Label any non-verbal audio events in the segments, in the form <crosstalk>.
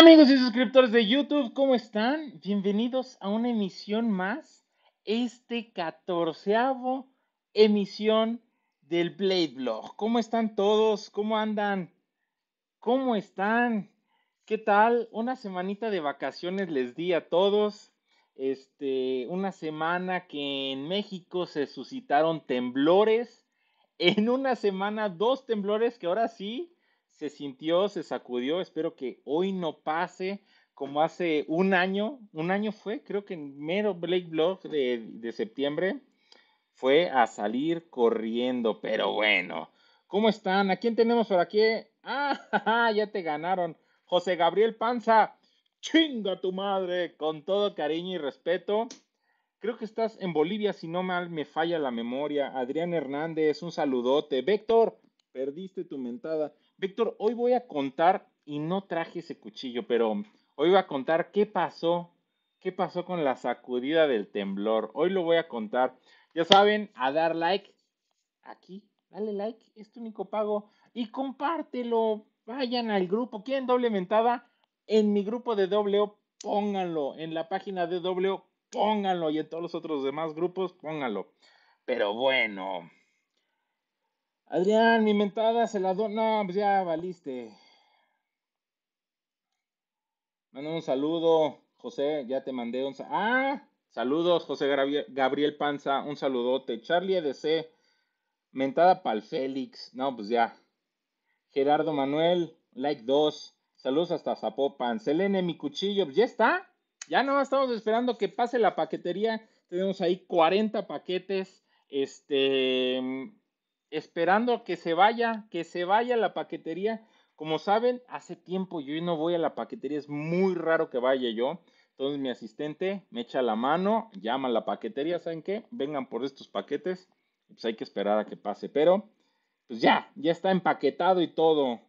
Amigos y suscriptores de YouTube, ¿cómo están? Bienvenidos a una emisión más, este catorceavo emisión del Blade Blog. ¿Cómo están todos? ¿Cómo andan? ¿Cómo están? ¿Qué tal? Una semanita de vacaciones les di a todos. Este, una semana que en México se suscitaron temblores. En una semana, dos temblores que ahora sí se sintió, se sacudió. Espero que hoy no pase como hace un año. Un año fue, creo que en mero Blake Blog de, de septiembre fue a salir corriendo. Pero bueno, ¿cómo están? ¿A quién tenemos por aquí? Ah, <laughs> ya te ganaron. José Gabriel Panza. Chinga tu madre. Con todo cariño y respeto. Creo que estás en Bolivia, si no mal me falla la memoria. Adrián Hernández, un saludote. Víctor, perdiste tu mentada. Víctor, hoy voy a contar, y no traje ese cuchillo, pero hoy voy a contar qué pasó, qué pasó con la sacudida del temblor. Hoy lo voy a contar. Ya saben, a dar like aquí, dale like, es tu único pago y compártelo. Vayan al grupo. ¿Quieren doble mentada? En mi grupo de W, pónganlo. En la página de W, pónganlo. Y en todos los otros demás grupos, pónganlo. Pero bueno, Adrián, mi mentada se la do. No, pues ya valiste. Manda un saludo, José, ya te mandé un. Ah, saludos, José Gabriel Panza, un saludote. Charlie EDC, mentada pa'l Félix. No, pues ya. Gerardo Manuel, like 2. Saludos hasta Zapopan. Selene, mi cuchillo, pues ya está. Ya no estamos esperando que pase la paquetería. Tenemos ahí 40 paquetes. Este esperando que se vaya, que se vaya la paquetería. Como saben, hace tiempo yo no voy a la paquetería, es muy raro que vaya yo. Entonces mi asistente me echa la mano, llama a la paquetería, ¿saben qué? Vengan por estos paquetes. Pues hay que esperar a que pase, pero pues ya, ya está empaquetado y todo.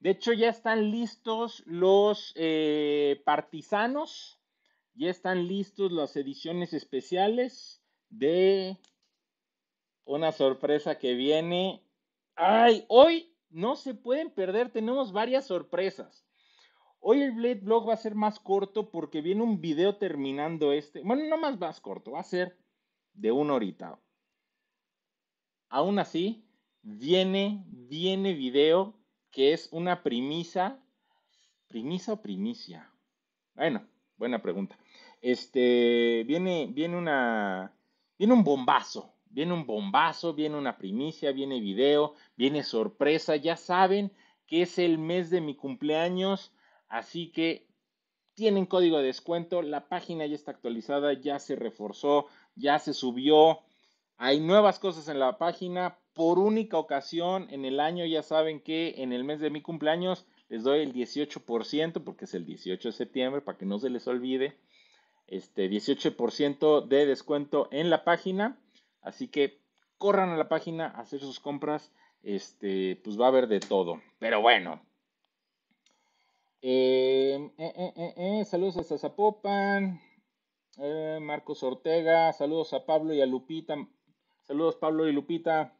De hecho, ya están listos los eh, partisanos, ya están listos las ediciones especiales de una sorpresa que viene. Ay, hoy no se pueden perder, tenemos varias sorpresas. Hoy el Blade Blog va a ser más corto porque viene un video terminando este. Bueno, no más más corto, va a ser de una horita. Aún así, viene, viene video que es una primisa. ¿Primisa o primicia? Bueno, buena pregunta. Este, viene, viene una, viene un bombazo, Viene un bombazo, viene una primicia, viene video, viene sorpresa. Ya saben que es el mes de mi cumpleaños, así que tienen código de descuento. La página ya está actualizada, ya se reforzó, ya se subió. Hay nuevas cosas en la página. Por única ocasión en el año, ya saben que en el mes de mi cumpleaños les doy el 18% porque es el 18 de septiembre, para que no se les olvide. Este 18% de descuento en la página. Así que corran a la página a hacer sus compras. Este, pues va a haber de todo. Pero bueno. Eh, eh, eh, saludos a Zapopan. Marcos Ortega. Saludos a Pablo y a Lupita. Saludos Pablo y Lupita.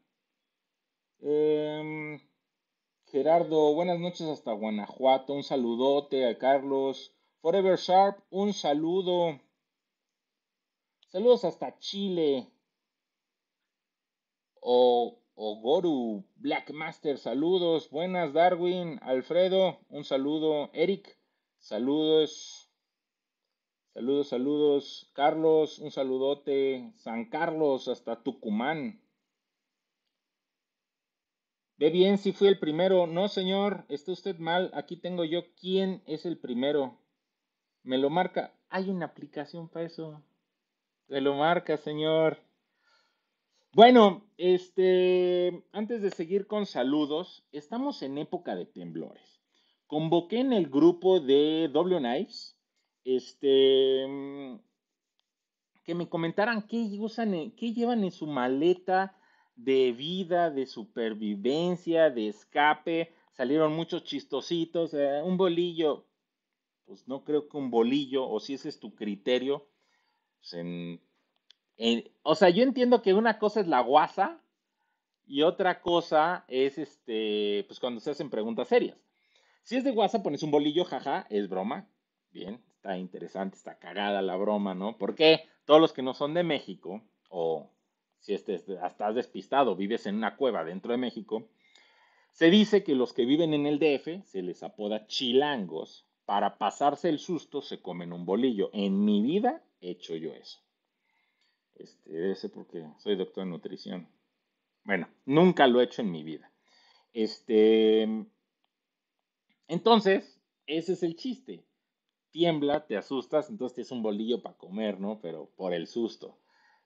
Gerardo, buenas noches hasta Guanajuato. Un saludote a Carlos. Forever Sharp, un saludo. Saludos hasta Chile. O, Goru, Blackmaster, saludos. Buenas, Darwin, Alfredo, un saludo. Eric, saludos. Saludos, saludos. Carlos, un saludote. San Carlos, hasta Tucumán. Ve bien si fui el primero. No, señor, está usted mal. Aquí tengo yo quién es el primero. Me lo marca. Hay una aplicación para eso. Me lo marca, señor. Bueno, este, antes de seguir con saludos, estamos en época de temblores. Convoqué en el grupo de W Knives, este, que me comentaran qué usan, qué llevan en su maleta de vida, de supervivencia, de escape. Salieron muchos chistositos, eh, un bolillo, pues no creo que un bolillo, o si ese es tu criterio, pues en o sea, yo entiendo que una cosa es la guasa y otra cosa es este, pues cuando se hacen preguntas serias. Si es de WhatsApp, pones un bolillo, jaja, es broma. Bien, está interesante, está cagada la broma, ¿no? Porque todos los que no son de México, o si estás despistado, vives en una cueva dentro de México, se dice que los que viven en el DF se les apoda chilangos. Para pasarse el susto se comen un bolillo. En mi vida he hecho yo eso. Este, porque soy doctor en nutrición. Bueno, nunca lo he hecho en mi vida. Este, entonces, ese es el chiste. Tiembla, te asustas, entonces tienes un bolillo para comer, ¿no? Pero por el susto.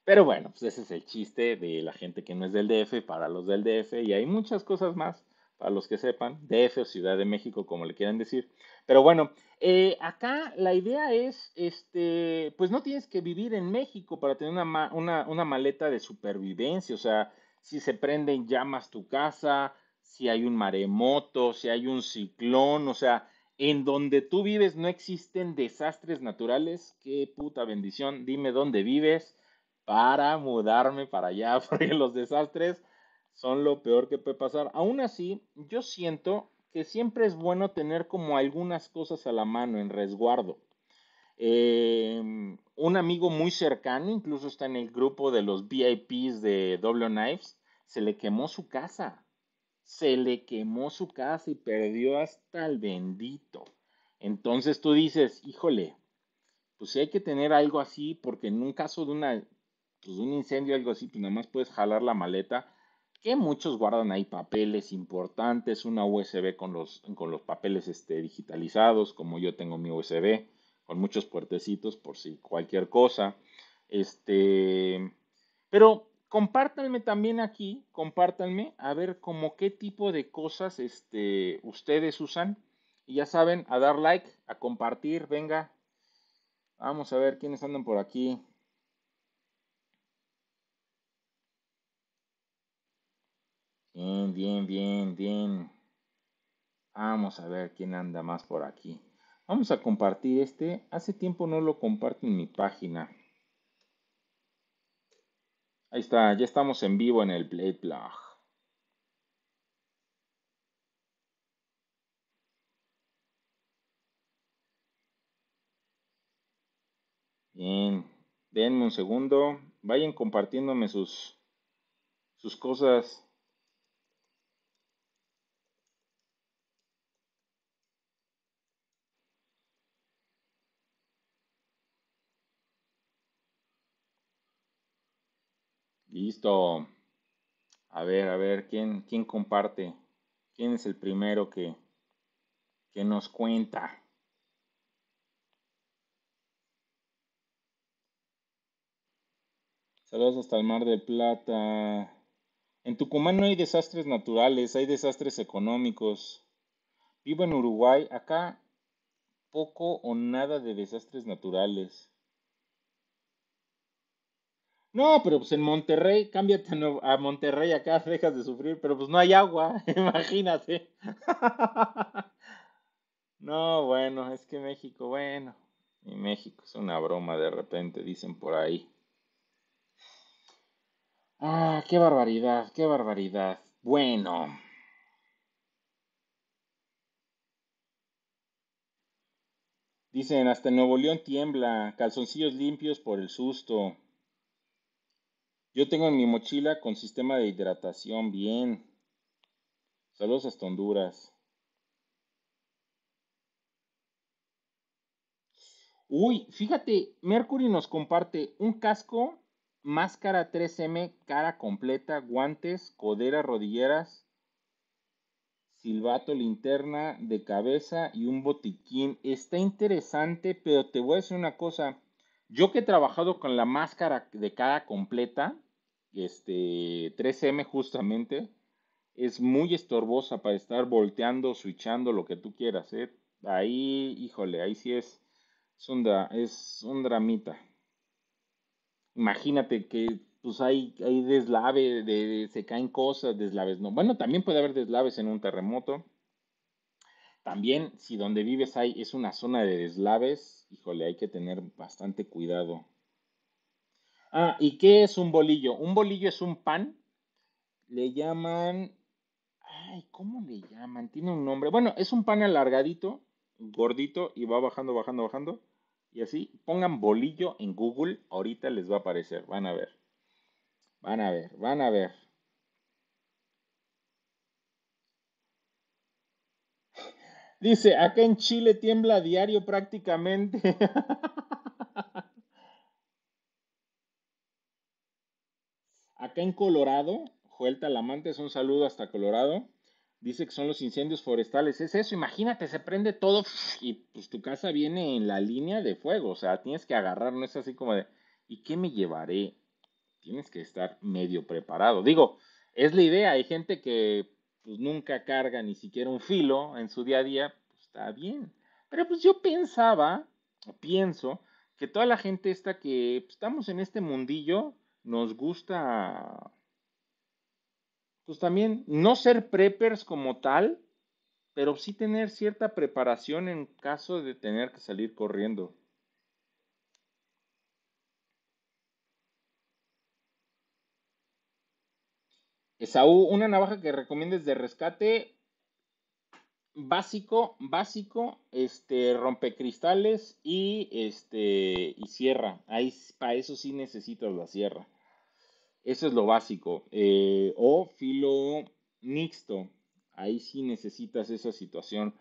Pero bueno, pues ese es el chiste de la gente que no es del DF para los del DF y hay muchas cosas más para los que sepan, DF o Ciudad de México, como le quieran decir. Pero bueno, eh, acá la idea es, este, pues no tienes que vivir en México para tener una, una maleta de supervivencia, o sea, si se prende en llamas tu casa, si hay un maremoto, si hay un ciclón, o sea, en donde tú vives no existen desastres naturales, qué puta bendición, dime dónde vives para mudarme para allá, <laughs> porque los desastres son lo peor que puede pasar. Aún así, yo siento que siempre es bueno tener como algunas cosas a la mano en resguardo. Em, un amigo muy cercano, incluso está en el grupo de los VIPs de W Knives, se le quemó su casa. Se le quemó su casa y perdió hasta el bendito. Entonces tú dices, híjole, pues hay que tener algo así, porque en un caso de una, pues, un incendio, algo así, pues nada más puedes jalar la maleta que muchos guardan ahí papeles importantes, una USB con los, con los papeles este, digitalizados, como yo tengo mi USB, con muchos puertecitos por si cualquier cosa. Este, pero compártanme también aquí, compártanme a ver como qué tipo de cosas este, ustedes usan. Y ya saben, a dar like, a compartir, venga. Vamos a ver quiénes andan por aquí. Bien, bien, bien, bien. Vamos a ver quién anda más por aquí. Vamos a compartir este. Hace tiempo no lo comparto en mi página. Ahí está, ya estamos en vivo en el Blade Blog. Bien, denme un segundo. Vayan compartiéndome sus, sus cosas. Listo. A ver, a ver, ¿quién, quién comparte? ¿Quién es el primero que, que nos cuenta? Saludos hasta el Mar de Plata. En Tucumán no hay desastres naturales, hay desastres económicos. Vivo en Uruguay, acá poco o nada de desastres naturales. No, pero pues en Monterrey, cámbiate a Monterrey, acá <laughs> dejas de sufrir, pero pues no hay agua, <laughs> imagínate. <laughs> No, bueno, es que México, bueno, y México es una broma de repente, dicen por ahí. Ah, qué barbaridad, qué barbaridad. Bueno. Dicen, hasta Nuevo León tiembla, calzoncillos limpios por el susto. Yo tengo en mi mochila con sistema de hidratación, bien. Saludos hasta Honduras. Uy, fíjate, Mercury nos comparte un casco, máscara 3M, cara completa, guantes, codera, rodilleras, silbato, linterna de cabeza y un botiquín. Está interesante, pero te voy a decir una cosa. Yo que he trabajado con la máscara de cara completa, este 3M justamente, es muy estorbosa para estar volteando, switchando, lo que tú quieras. ¿eh? Ahí, híjole, ahí sí es, es, un, es un dramita. Imagínate que pues hay, hay deslave, de, se caen cosas, deslaves no. Bueno, también puede haber deslaves en un terremoto. También, si donde vives hay, es una zona de deslaves, híjole, hay que tener bastante cuidado. Ah, ¿y qué es un bolillo? Un bolillo es un pan. Le llaman. Ay, ¿cómo le llaman? Tiene un nombre. Bueno, es un pan alargadito, gordito, y va bajando, bajando, bajando. Y así, pongan bolillo en Google, ahorita les va a aparecer, van a ver. Van a ver, van a ver. Dice, acá en Chile tiembla diario prácticamente. <laughs> acá en Colorado, Joel Talamantes, un saludo hasta Colorado. Dice que son los incendios forestales. Es eso, imagínate, se prende todo y pues tu casa viene en la línea de fuego. O sea, tienes que agarrar, no es así como de, ¿y qué me llevaré? Tienes que estar medio preparado. Digo, es la idea. Hay gente que pues nunca carga ni siquiera un filo en su día a día. Pues está bien. Pero pues yo pensaba, pienso, que toda la gente esta que pues, estamos en este mundillo, nos gusta pues también no ser preppers como tal, pero sí tener cierta preparación en caso de tener que salir corriendo. Esaú, una navaja que recomiendes de rescate básico, básico, este rompecristales y este y sierra. Ahí para eso sí necesitas la sierra. Eso es lo básico. Eh, o filo mixto. Ahí sí necesitas esa situación.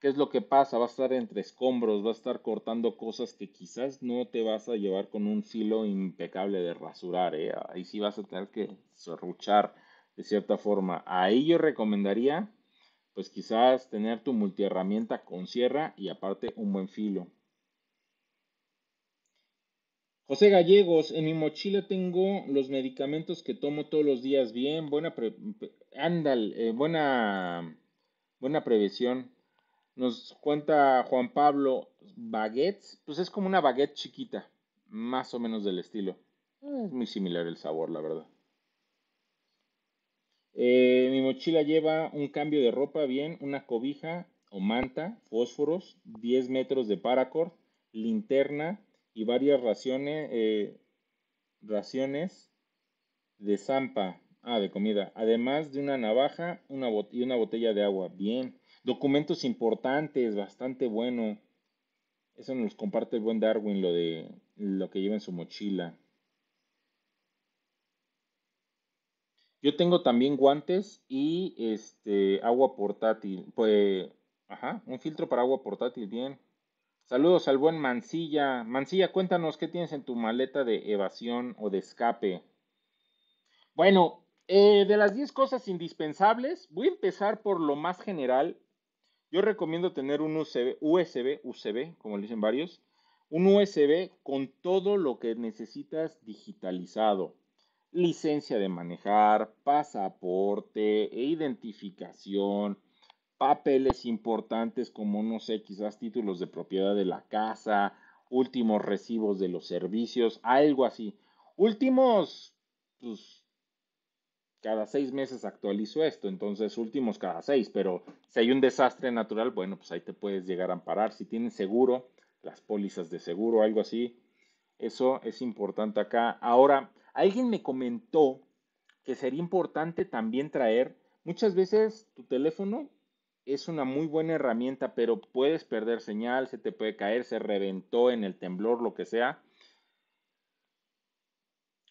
¿Qué es lo que pasa? Va a estar entre escombros, va a estar cortando cosas que quizás no te vas a llevar con un filo impecable de rasurar. ¿eh? Ahí sí vas a tener que serruchar de cierta forma. Ahí yo recomendaría, pues quizás tener tu multiherramienta con sierra y aparte un buen filo. José Gallegos, en mi mochila tengo los medicamentos que tomo todos los días bien, buena, pre eh, buena, buena prevención. Nos cuenta Juan Pablo, baguettes, pues es como una baguette chiquita, más o menos del estilo. Es muy similar el sabor, la verdad. Eh, mi mochila lleva un cambio de ropa bien, una cobija o manta, fósforos, 10 metros de paracord, linterna, y varias raciones, eh, raciones de zampa, ah, de comida, además de una navaja una y una botella de agua. Bien. Documentos importantes, bastante bueno. Eso nos comparte el buen Darwin, lo de lo que lleva en su mochila. Yo tengo también guantes y este agua portátil. Pues, ajá, un filtro para agua portátil, bien. Saludos al buen Mancilla. Mancilla, cuéntanos qué tienes en tu maleta de evasión o de escape. Bueno, eh, de las 10 cosas indispensables, voy a empezar por lo más general. Yo recomiendo tener un USB, USB, USB, como le dicen varios, un USB con todo lo que necesitas digitalizado. Licencia de manejar, pasaporte, identificación, papeles importantes como, no sé, quizás títulos de propiedad de la casa, últimos recibos de los servicios, algo así. Últimos, pues, cada seis meses actualizo esto, entonces últimos cada seis, pero si hay un desastre natural, bueno, pues ahí te puedes llegar a amparar. Si tienes seguro, las pólizas de seguro, algo así, eso es importante acá. Ahora, alguien me comentó que sería importante también traer, muchas veces tu teléfono es una muy buena herramienta, pero puedes perder señal, se te puede caer, se reventó en el temblor, lo que sea.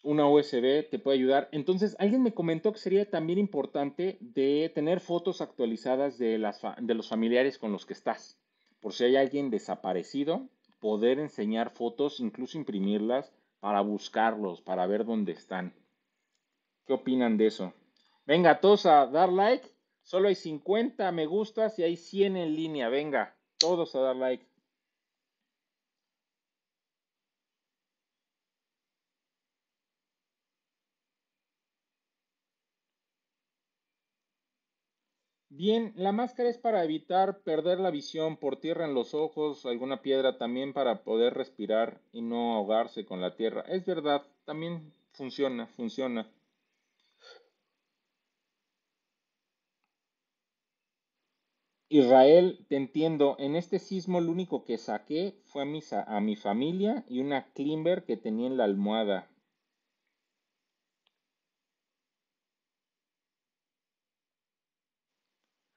Una USB te puede ayudar. Entonces, alguien me comentó que sería también importante de tener fotos actualizadas de, las, de los familiares con los que estás. Por si hay alguien desaparecido, poder enseñar fotos, incluso imprimirlas para buscarlos, para ver dónde están. ¿Qué opinan de eso? Venga, todos a dar like Solo hay 50 me gustas y hay 100 en línea. Venga, todos a dar like. Bien, la máscara es para evitar perder la visión por tierra en los ojos, alguna piedra también para poder respirar y no ahogarse con la tierra. Es verdad, también funciona, funciona. Israel, te entiendo, en este sismo lo único que saqué fue a a mi familia y una Klimber que tenía en la almohada.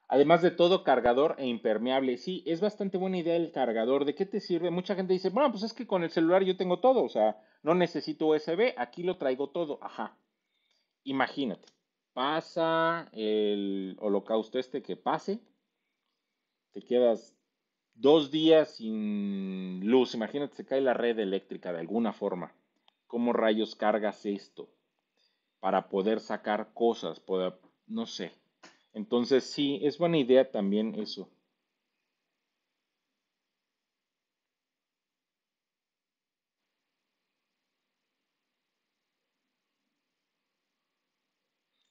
Además de todo, cargador e impermeable. Sí, es bastante buena idea el cargador. ¿De qué te sirve? Mucha gente dice, bueno, pues es que con el celular yo tengo todo, o sea, no necesito USB, aquí lo traigo todo. Ajá. Imagínate, pasa el holocausto este que pase, te quedas dos días sin luz. Imagínate, se cae la red eléctrica de alguna forma. ¿Cómo rayos cargas esto? Para poder sacar cosas, poder, no sé. Entonces sí, es buena idea también eso.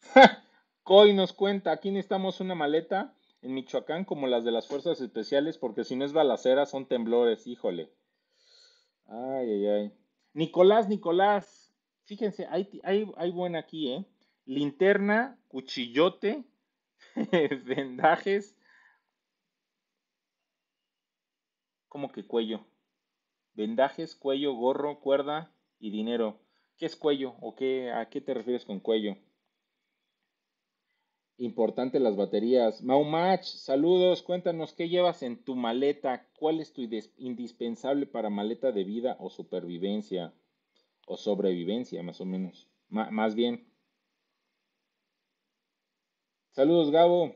<laughs> Coy nos cuenta, aquí necesitamos una maleta en Michoacán como las de las fuerzas especiales, porque si no es balacera son temblores, híjole. Ay, ay, ay. Nicolás, Nicolás, fíjense, hay, hay, hay buena aquí, ¿eh? Linterna, cuchillote, <laughs> vendajes. como que cuello? Vendajes, cuello, gorro, cuerda y dinero. ¿Qué es cuello o qué, a qué te refieres con cuello? Importante las baterías. Maumach, saludos. Cuéntanos qué llevas en tu maleta. ¿Cuál es tu indispensable para maleta de vida o supervivencia? O sobrevivencia, más o menos. más bien. Saludos, Gabo.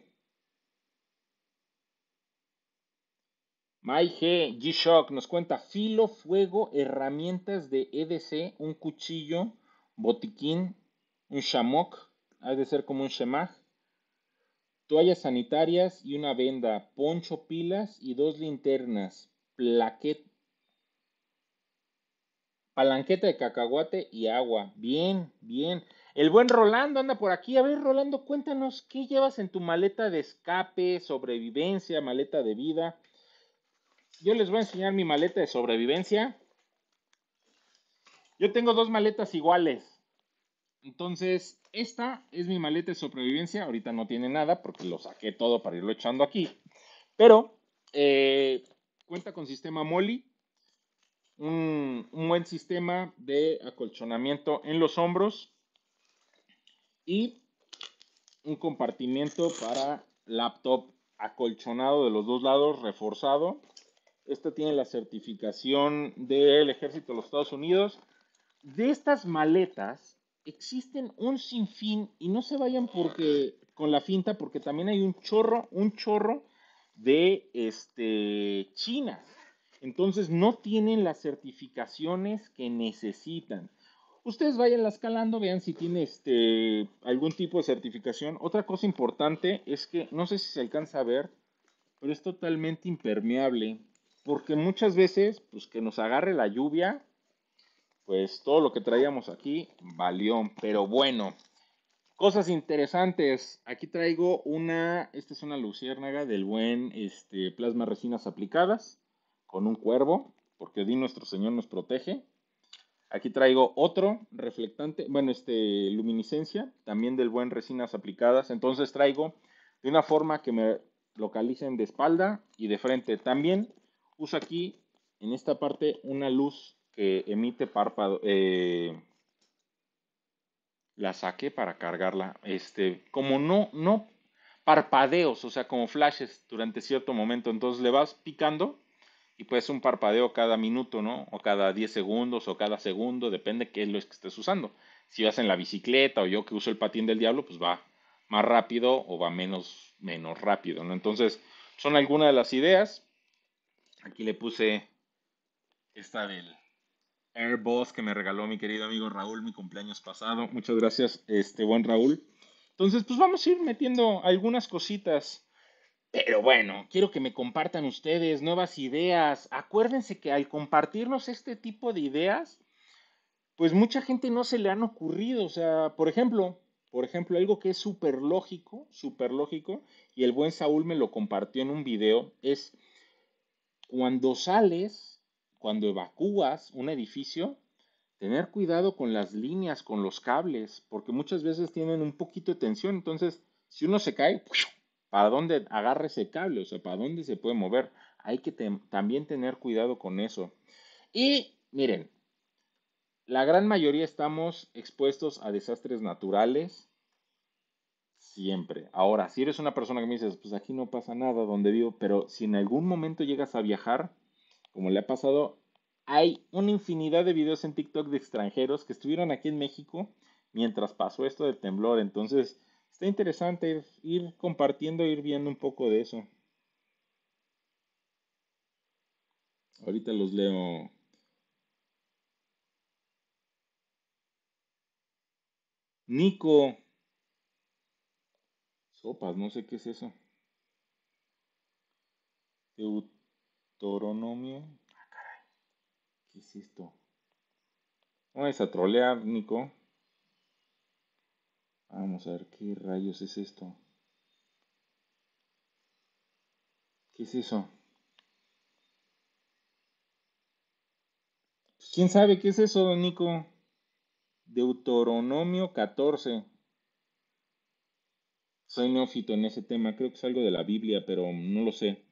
Mai G, G-Shock nos cuenta filo, fuego, herramientas de EDC, un cuchillo, botiquín, un shamok, ha de ser como un shemag, toallas sanitarias y una venda, poncho, pilas y dos linternas, plaquet, palanqueta de cacahuate y agua. Bien, bien. El buen Rolando anda por aquí. A ver, Rolando, cuéntanos qué llevas en tu maleta de escape, sobrevivencia, maleta de vida. Yo les voy a enseñar mi maleta de sobrevivencia. Yo tengo dos maletas iguales. Entonces, esta es mi maleta de sobrevivencia. Ahorita no tiene nada porque lo saqué todo para irlo echando aquí. Pero eh, cuenta con sistema MOLI. un buen sistema de acolchonamiento en los hombros y un compartimiento para laptop acolchonado de los dos lados, reforzado. Este tiene la certificación del Ejército de los Estados Unidos. De estas maletas existen un sinfín y no se vayan porque con la finta porque también hay un chorro, un chorro de este China. Entonces no tienen las certificaciones que necesitan. Ustedes vayan escalando, vean si tiene este, algún tipo de certificación. Otra cosa importante es que, no sé si se alcanza a ver, pero es totalmente impermeable. Porque muchas veces, pues que nos agarre la lluvia, pues todo lo que traíamos aquí valió. Pero bueno, cosas interesantes. Aquí traigo una, esta es una luciérnaga del buen este, plasma resinas aplicadas con un cuervo, porque di nuestro Señor nos protege. Aquí traigo otro reflectante, bueno, este luminiscencia, también del buen resinas aplicadas. Entonces traigo de una forma que me localicen de espalda y de frente. También uso aquí en esta parte una luz que emite párpado. Eh, la saqué para cargarla. Este, como no, no parpadeos, o sea, como flashes durante cierto momento. Entonces le vas picando y pues un parpadeo cada minuto, ¿no? O cada 10 segundos o cada segundo, depende qué es lo que estés usando. Si vas en la bicicleta o yo que uso el patín del diablo, pues va más rápido o va menos, menos rápido. Entonces, son algunas de las ideas. Aquí le puse esta del Airboss que me regaló mi querido amigo Raúl mi cumpleaños pasado. Muchas gracias, este buen Raúl. Entonces, pues vamos a ir metiendo algunas cositas pero bueno, quiero que me compartan ustedes nuevas ideas. Acuérdense que al compartirnos este tipo de ideas, pues mucha gente no se le han ocurrido. O sea, por ejemplo, por ejemplo, algo que es súper lógico, súper lógico, y el buen Saúl me lo compartió en un video, es cuando sales, cuando evacúas un edificio, tener cuidado con las líneas, con los cables, porque muchas veces tienen un poquito de tensión. Entonces, si uno se cae, para dónde agarra ese cable, o sea, para dónde se puede mover. Hay que también tener cuidado con eso. Y miren, la gran mayoría estamos expuestos a desastres naturales. Siempre. Ahora, si eres una persona que me dices, pues aquí no pasa nada donde vivo, pero si en algún momento llegas a viajar, como le ha pasado, hay una infinidad de videos en TikTok de extranjeros que estuvieron aquí en México mientras pasó esto del temblor. Entonces, está interesante ir, compartiendo, ir viendo un poco de eso. Ahorita los leo. Nico. Sopas, no sé qué es eso. Deuteronomio. Ah, caray. ¿Qué es esto? Vamos a trolear, Nico. Vamos a ver qué rayos es esto. ¿Qué es eso? ¿Quién sabe qué es eso, Nico? Deuteronomio 14. Soy neófito en ese tema, creo que es algo de la Biblia, pero no lo sé.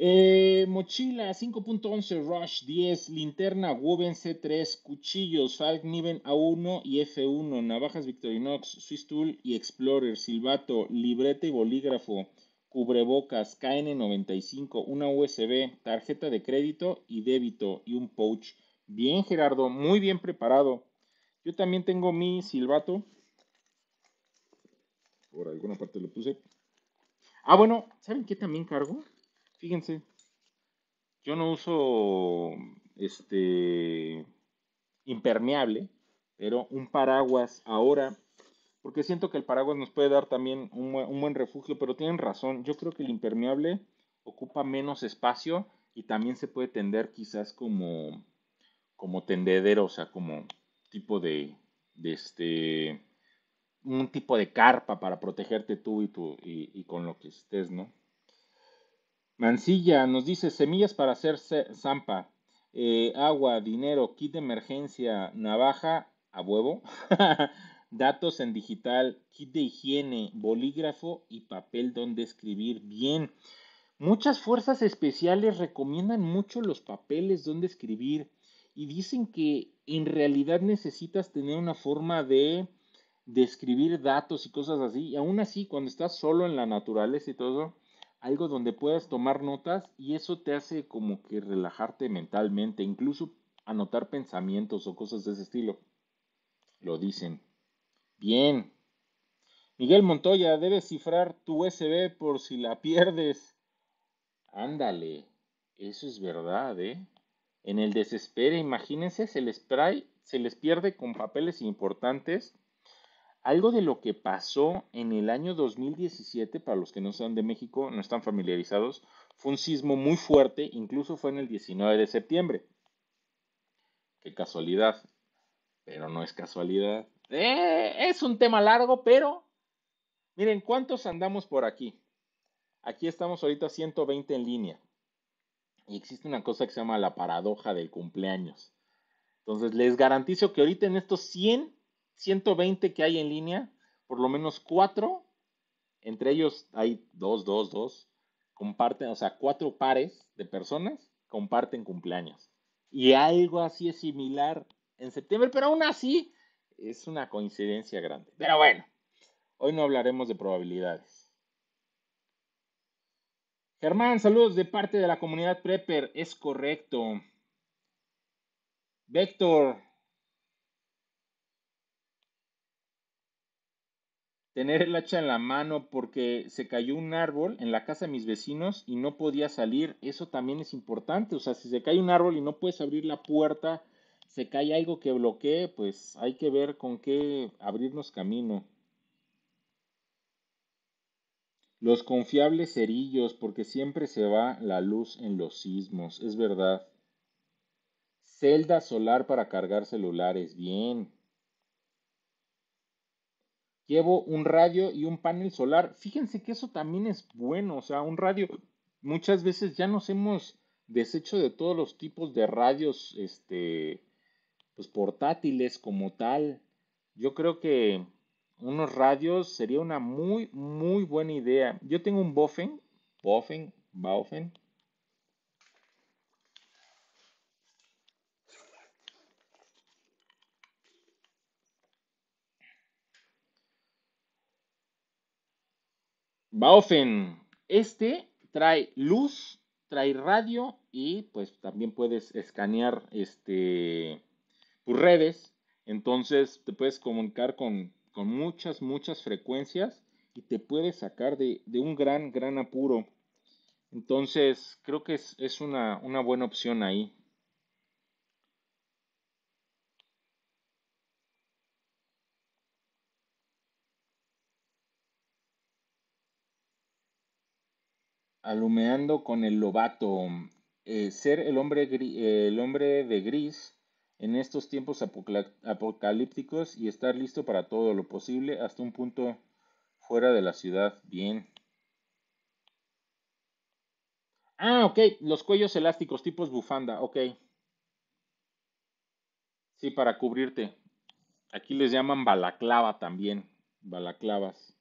Eh, mochila 5.11 Rush 10, linterna Woven C3, cuchillos Falk Niven A1 y F1, navajas Victorinox, Swiss Tool y Explorer, silbato, libreta y bolígrafo, cubrebocas KN95, una USB, tarjeta de crédito y débito y un pouch. Bien Gerardo, muy bien preparado. Yo también tengo mi silbato. Por alguna parte lo puse. Ah, bueno, ¿saben qué también cargo? Fíjense, yo no uso este impermeable, pero un paraguas ahora, porque siento que el paraguas nos puede dar también un, buen refugio, pero tienen razón, yo creo que el impermeable ocupa menos espacio y también se puede tender quizás como, como tendedero, o sea, como tipo de, de este, un tipo de carpa para protegerte tú y, y con lo que estés, ¿no? Mancilla nos dice semillas para hacer zampa, eh, agua, dinero, kit de emergencia, navaja a huevo, <laughs> datos en digital, kit de higiene, bolígrafo y papel donde escribir bien. Muchas fuerzas especiales recomiendan mucho los papeles donde escribir y dicen que en realidad necesitas tener una forma de, de escribir datos y cosas así. Y aún así, cuando estás solo en la naturaleza y todo, algo donde puedas tomar notas y eso te hace como que relajarte mentalmente, incluso anotar pensamientos o cosas de ese estilo. Lo dicen. Bien. Miguel Montoya, debes cifrar tu USB por si la pierdes. Ándale, eso es verdad, ¿eh? En el desespero, imagínense, se les, se les pierde con papeles importantes algo de lo que pasó en el año 2017, para los que no sean de México, no están familiarizados, fue un sismo muy fuerte, incluso fue en el 19 de septiembre. Qué casualidad, pero no es casualidad. Eh, es un tema largo, pero miren, ¿cuántos andamos por aquí? Aquí estamos ahorita 120 en línea. Y existe una cosa que se llama la paradoja del cumpleaños. Entonces, les garantizo que ahorita en estos 100 120 que hay en línea, por lo menos cuatro, entre ellos hay dos, dos, dos, comparten, o sea, cuatro pares de personas comparten cumpleaños. Y algo así es similar en septiembre, pero aún así es una coincidencia grande. Pero bueno, hoy no hablaremos de probabilidades. Germán, saludos de parte de la comunidad Prepper, es correcto. Vector, tener el hacha en la mano porque se cayó un árbol en la casa de mis vecinos y no podía salir, eso también es importante. O sea, si se cae un árbol y no puedes abrir la puerta, se cae algo que bloquee, pues hay que ver con qué abrirnos camino. Los confiables cerillos, porque siempre se va la luz en los sismos, es verdad. Celda solar para cargar celulares, bien. Llevo un radio y un panel solar. Fíjense que eso también es bueno, o sea, un radio. Muchas veces ya nos hemos deshecho de todos los tipos de radios, este, pues portátiles como tal. Yo creo que unos radios sería una muy, muy buena idea. Yo tengo un Bofen, Bofen, Bofen, Baofen, este trae luz, trae radio y pues también puedes escanear este, tus redes. Entonces te puedes comunicar con, muchas, muchas frecuencias y te puedes sacar de, un gran, gran apuro. Entonces creo que es, es una, una buena opción ahí. Alumeando con el lobato. Eh, ser el hombre, el hombre de gris en estos tiempos apocalípticos y estar listo para todo lo posible hasta un punto fuera de la ciudad. Bien. Ah, ok. Los cuellos elásticos, tipos bufanda. Ok. Sí, para cubrirte. Aquí les llaman balaclava también. Balaclavas.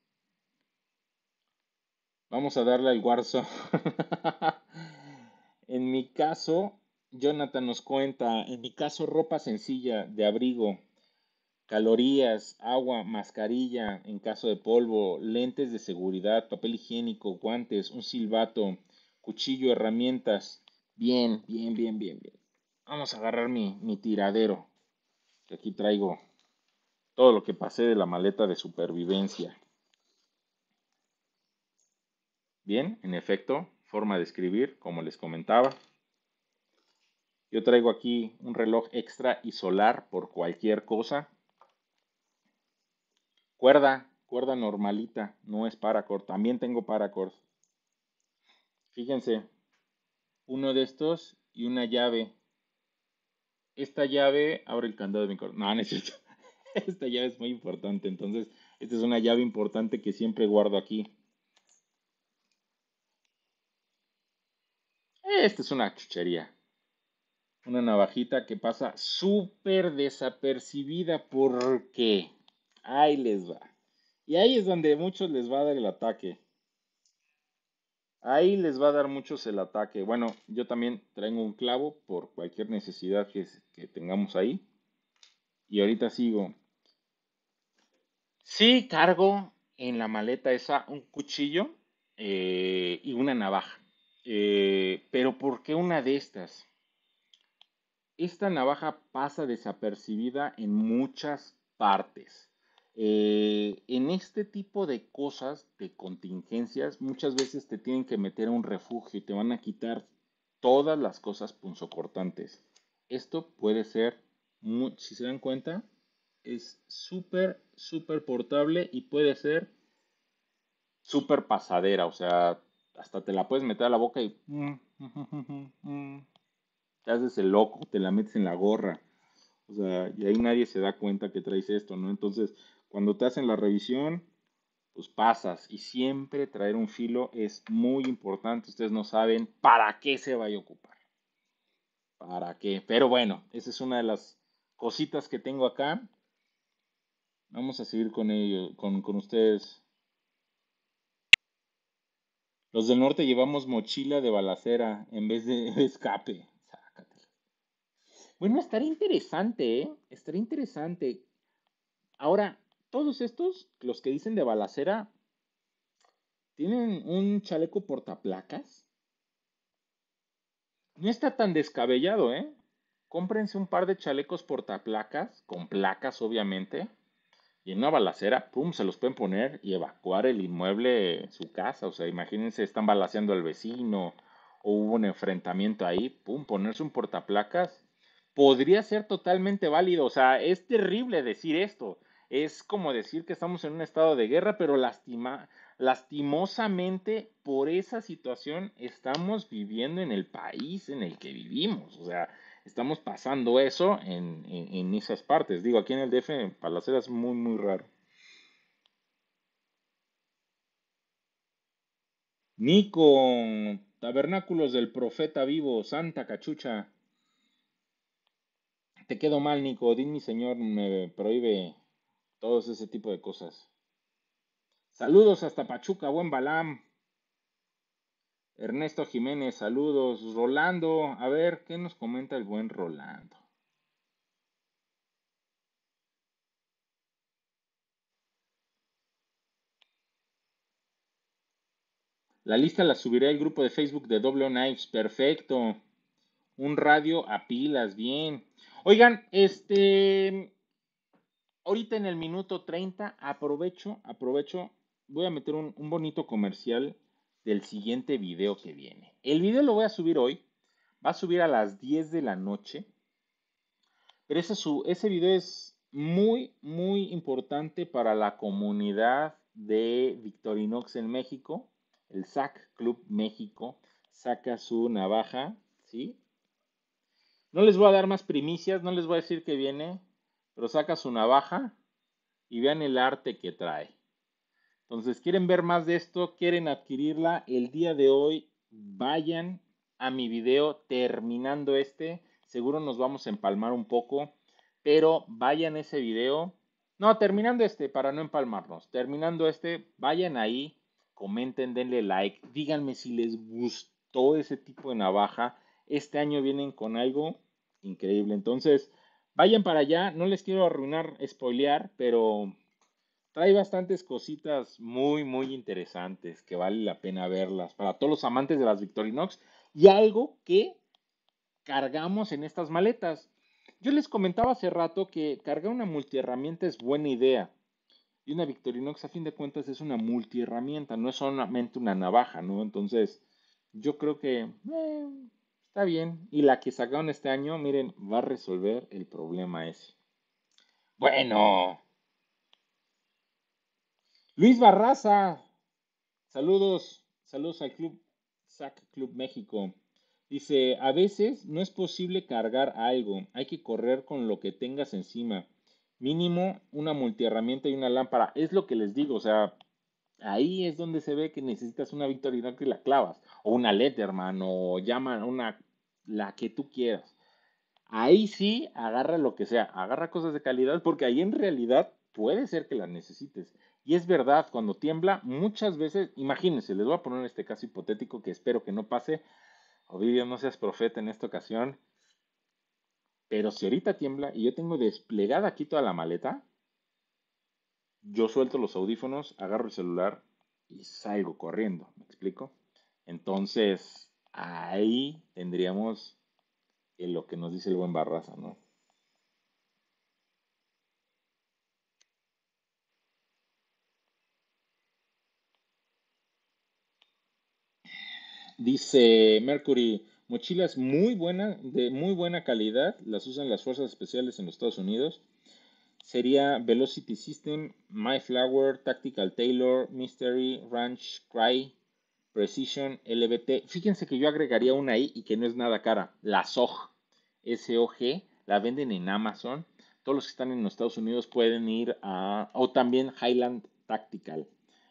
Vamos a darle al Warzone. <laughs> en mi caso, Jonathan nos cuenta, en mi caso, ropa sencilla de abrigo, calorías, agua, mascarilla en caso de polvo, lentes de seguridad, papel higiénico, guantes, un silbato, cuchillo, herramientas. Bien, bien, bien, bien, bien. Vamos a agarrar mi, mi tiradero, que aquí traigo todo lo que pasé de la maleta de supervivencia. Bien, en efecto, forma de escribir, como les comentaba. Yo traigo aquí un reloj extra y solar por cualquier cosa. Cuerda, cuerda normalita, no es paracord. También tengo paracord. Fíjense, uno de estos y una llave. Esta llave abre el candado de mi corazón. No, no es cierto. <laughs> Esta llave es muy importante. Entonces, esta es una llave importante que siempre guardo aquí. Esta es una chuchería. Una navajita que pasa súper desapercibida porque ahí les va. Y ahí es donde muchos les va a dar el ataque. Ahí les va a dar muchos el ataque. Bueno, yo también traigo un clavo por cualquier necesidad que, tengamos ahí. Y ahorita sigo. Sí cargo en la maleta esa un cuchillo eh, y una navaja. Eh, pero ¿por qué una de estas? Esta navaja pasa desapercibida en muchas partes. Eh, en este tipo de cosas, de contingencias, muchas veces te tienen que meter a un refugio y te van a quitar todas las cosas punzocortantes. Esto puede ser, si se dan cuenta, es súper, súper portable y puede ser súper pasadera. O sea, hasta te la puedes meter a la boca y mm, mm, te haces el loco, te la metes en la gorra. O sea, y ahí nadie se da cuenta que traes esto, ¿no? Entonces, cuando te hacen la revisión, pues pasas. Y siempre traer un filo es muy importante. Ustedes no saben para qué se vaya a ocupar. ¿Para qué? Pero bueno, esa es una de las cositas que tengo acá. Vamos a seguir con ello, con, con ustedes. Los del norte llevamos mochila de balacera en vez de <laughs> escape. Bueno, estaría interesante, ¿eh? Estaría interesante. Ahora, todos estos, los que dicen de balacera, ¿tienen un chaleco portaplacas? No está tan descabellado, ¿eh? Cómprense un par de chalecos portaplacas, con placas obviamente, y en una balacera, pum, se los pueden poner y evacuar el inmueble, su casa. O sea, imagínense, están balaceando al vecino o hubo un enfrentamiento ahí, pum, ponerse un portaplacas. Podría ser totalmente válido. O sea, es terrible decir esto. Es como decir que estamos en un estado de guerra, pero lastima, lastimosamente por esa situación estamos viviendo en el país en el que vivimos. O sea, estamos pasando eso en, esas partes. Digo, aquí en el DF, en Palacera es muy, muy raro. Nico, Tabernáculos del Profeta Vivo, Santa Cachucha. Te quedo mal, Nico. Din mi señor me prohíbe todos ese tipo de cosas. Saludos hasta Pachuca, buen Balam. Ernesto Jiménez, saludos. Rolando, a ver, ¿qué nos comenta el buen Rolando? La lista la subiré al grupo de Facebook de Double Knives. Perfecto. Un radio a pilas, bien. Oigan, este. Ahorita en el minuto 30, aprovecho, aprovecho. Voy a meter un bonito comercial del siguiente video que viene. El video lo voy a subir hoy. Va a subir a las 10 de la noche. Pero ese, ese video es muy, muy importante para la comunidad de Victorinox en México. El SAC Club México saca su navaja, ¿sí? No les voy a dar más primicias, no les voy a decir que viene, pero saca su navaja y vean el arte que trae. Entonces, ¿quieren ver más de esto? ¿Quieren adquirirla? El día de hoy vayan a mi video terminando este. Seguro nos vamos a empalmar un poco, pero vayan a ese video. No, terminando este, para no empalmarnos. Terminando este, vayan ahí, comenten, denle like, díganme si les gustó ese tipo de navaja. Este año vienen con algo increíble. Entonces, vayan para allá. No les quiero arruinar, spoilear, pero trae bastantes cositas muy, muy interesantes que vale la pena verlas para todos los amantes de las Victorinox y algo que cargamos en estas maletas. Yo les comentaba hace rato que cargar una multiherramienta es buena idea. Y una Victorinox a fin de cuentas es una multiherramienta, no es solamente una navaja, ¿no? Entonces, yo creo que eh, está bien. Y la que sacaron este año, miren, va a resolver el problema ese. Bueno. Luis Barraza. Saludos. Saludos al Club SAC Club México. Dice, a veces no es posible cargar algo, hay que correr con lo que tengas encima. Mínimo una multiherramienta y una lámpara. Es lo que les digo, o sea, ahí es donde se ve que necesitas una Victorinox y la clavas. O una Letterman, o llama una, la que tú quieras. Ahí sí, agarra lo que sea, agarra cosas de calidad, porque ahí en realidad puede ser que las necesites. Y es verdad, cuando tiembla, muchas veces, imagínense, les voy a poner este caso hipotético que espero que no pase. Ovidio, no seas profeta en esta ocasión. Pero si ahorita tiembla y yo tengo desplegada aquí toda la maleta, yo suelto los audífonos, agarro el celular y salgo corriendo. ¿Me explico? Entonces, ahí tendríamos lo que nos dice el buen Barraza, ¿no? Dice Mercury, mochilas muy buenas, de muy buena calidad, las usan las fuerzas especiales en los Estados Unidos. Sería Velocity System, My Flower, Tactical Tailor, Mystery, Ranch, Cry, Precision, LBT. Fíjense que yo agregaría una ahí y que no es nada cara, la SOG, SOG, la venden en Amazon. Todos los que están en los Estados Unidos pueden ir a, o también Highland Tactical.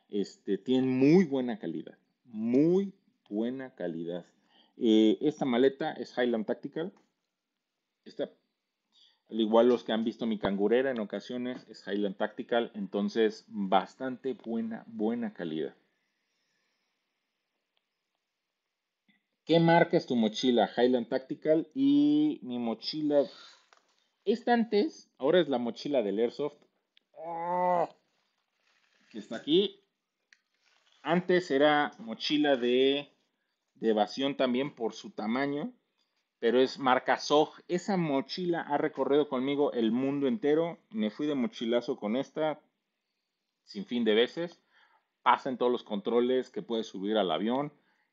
Este, tienen muy buena calidad, muy buena calidad. Eh, esta maleta es Highland Tactical. Esta, al igual los que han visto mi cangurera en ocasiones, es Highland Tactical. Entonces, bastante buena, buena calidad. ¿Qué marca es tu mochila? Highland Tactical y mi mochila. Esta antes, ahora es la mochila del Airsoft. ¡Ah! Que está aquí. Antes era mochila de de evasión también por su tamaño, pero es marca Zog. Esa mochila ha recorrido conmigo el mundo entero. Me fui de mochilazo con esta sin fin de veces. Pasa en todos los controles que puede subir al avión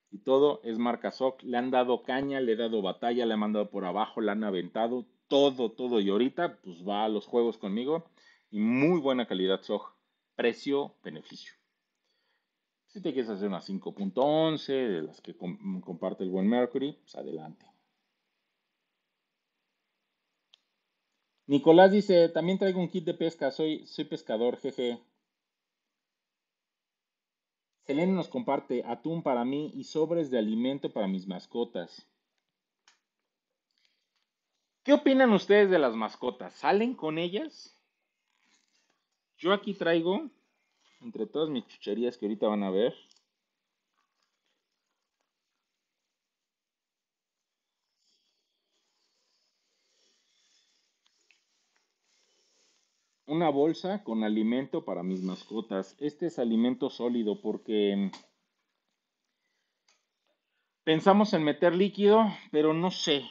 y todo. Es marca Zog. Le han dado caña, le he dado batalla, le han mandado por abajo, le han aventado todo, todo. Y ahorita pues va a los juegos conmigo y muy buena calidad Zog. Precio, beneficio. Si te quieres hacer una 5.11, de las que comparte el buen Mercury, pues adelante. Nicolás dice, también traigo un kit de pesca, soy, soy pescador, jeje. Selene nos comparte atún para mí y sobres de alimento para mis mascotas. ¿Qué opinan ustedes de las mascotas? ¿Salen con ellas? Yo aquí traigo entre todas mis chucherías que ahorita van a ver. Una bolsa con alimento para mis mascotas. Este es alimento sólido porque Pensamos en meter líquido, pero no sé.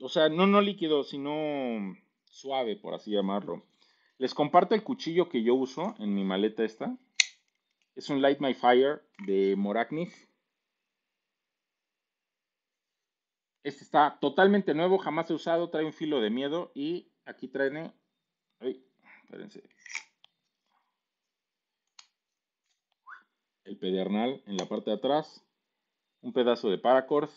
O sea, no, no líquido, sino suave, por así llamarlo. Les comparto el cuchillo que yo uso en mi maleta esta. Es un Light My Fire de Moraknif. Este está totalmente nuevo, jamás he usado, trae un filo de miedo y aquí trae... Ay, espérense. El pedernal en la parte de atrás. Un pedazo de paracord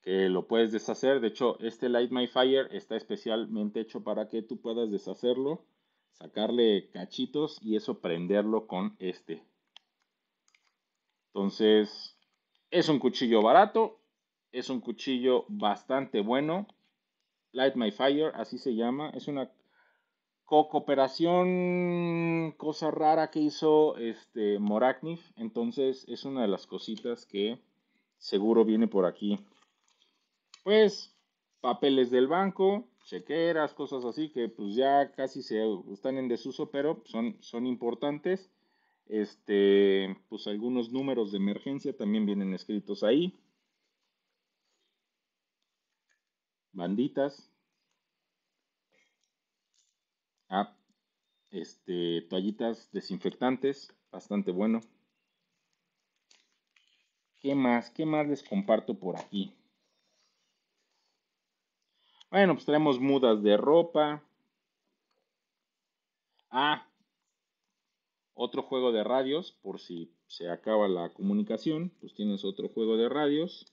que lo puedes deshacer. De hecho, este Light My Fire está especialmente hecho para que tú puedas deshacerlo, sacarle cachitos y eso prenderlo con este. Entonces, es un cuchillo barato, es un cuchillo bastante bueno. Light My Fire, así se llama. Es una cooperación, cosa rara que hizo este Moraknif. Entonces, es una de las cositas que seguro viene por aquí. Pues, papeles del banco, chequeras, cosas así que pues ya casi se están en desuso, pero son, son importantes. Este, pues algunos números de emergencia también vienen escritos ahí. Banditas. Ah, este, toallitas desinfectantes, bastante bueno. ¿Qué más? ¿Qué más les comparto por aquí? Bueno, pues tenemos mudas de ropa. Ah, otro juego de radios, por si se acaba la comunicación, pues tienes otro juego de radios.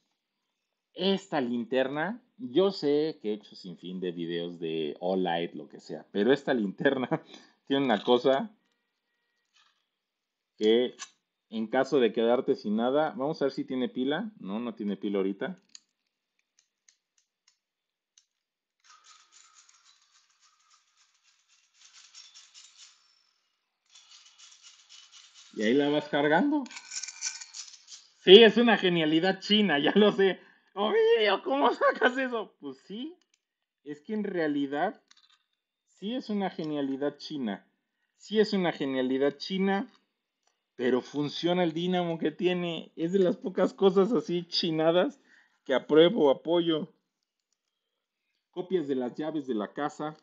Esta linterna, yo sé que he hecho sin fin de videos de All Light, lo que sea, pero esta linterna <laughs> tiene una cosa que en caso de quedarte sin nada, vamos a ver si tiene pila. No, no tiene pila ahorita. Y ahí la vas cargando. Sí, es una genialidad china, ya lo sé. Ovidio, ¿cómo sacas eso? Pues sí, es que en realidad sí es una genialidad china. Sí es una genialidad china, pero funciona el dínamo que tiene. Es de las pocas cosas así chinadas que apruebo, apoyo. Copias de las llaves de la casa.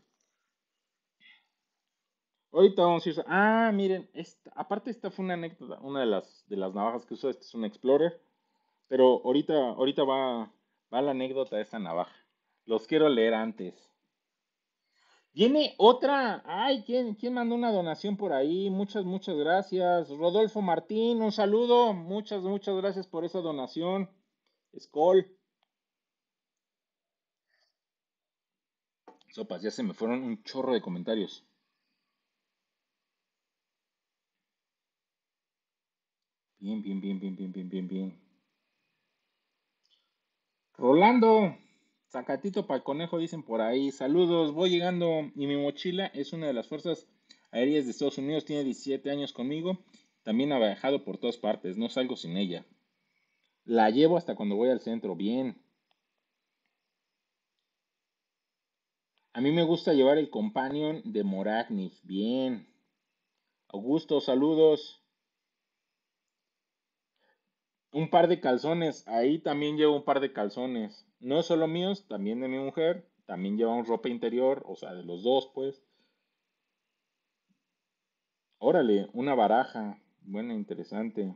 Ahorita vamos a ir. Ah, miren, aparte esta fue una anécdota, una de las, de las navajas que uso, este es un Explorer, pero ahorita, ahorita va, va la anécdota de esta navaja. Los quiero leer antes. Viene otra, ay, ¿quién, ¿quién mandó una donación por ahí? Muchas, muchas gracias. Rodolfo Martín, un saludo. Muchas, muchas gracias por esa donación. Skoll. Sopas, ya se me fueron un chorro de comentarios. Bien, bien, bien, bien, bien, bien, bien, bien. Rolando, Zacatito para el conejo, dicen por ahí. Saludos, voy llegando y mi mochila es una de las fuerzas aéreas de Estados Unidos. Tiene 17 años conmigo. También ha viajado por todas partes. No salgo sin ella. La llevo hasta cuando voy al centro. Bien. A mí me gusta llevar el Companion de Moragnif. Bien. Augusto, saludos un par de calzones. Ahí también llevo un par de calzones. No solo míos, también de mi mujer. También llevamos ropa interior, o sea, de los dos, pues. Órale, una baraja. Bueno, interesante.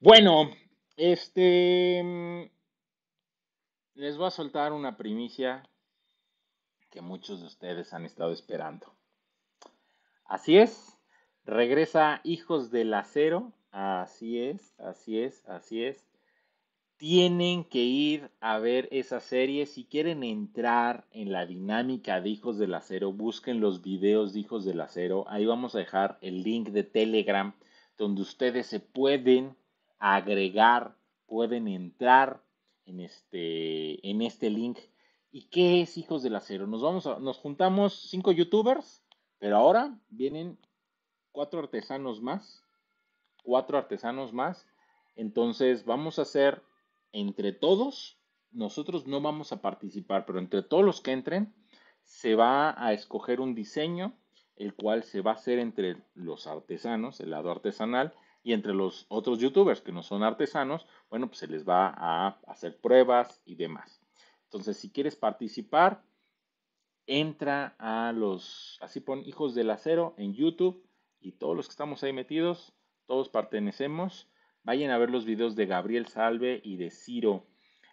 Bueno, este... Mm, les voy a soltar una primicia que muchos de ustedes han estado esperando. Así es, regresa Hijos del Acero, así es, así es, así es. Tienen que ir a ver esa serie. Si quieren entrar en la dinámica de Hijos del Acero, busquen los videos de Hijos del Acero. Ahí vamos a dejar el link de Telegram donde ustedes se pueden agregar, pueden entrar en este, en este link ¿Y qué es Hijos del Acero? Nos, vamos nos juntamos cinco youtubers, pero ahora vienen cuatro artesanos más. Cuatro artesanos más. Entonces vamos a hacer entre todos, nosotros no vamos a participar, pero entre todos los que entren, se va a escoger un diseño el cual se va a hacer entre los artesanos, el lado artesanal, y entre los otros youtubers que no son artesanos, bueno, pues se les va a hacer pruebas y demás. Entonces, si quieres participar, entra a los, así pon Hijos del Acero en YouTube y todos los que estamos ahí metidos, todos pertenecemos. Vayan a ver los videos de Gabriel Salve y de Ciro.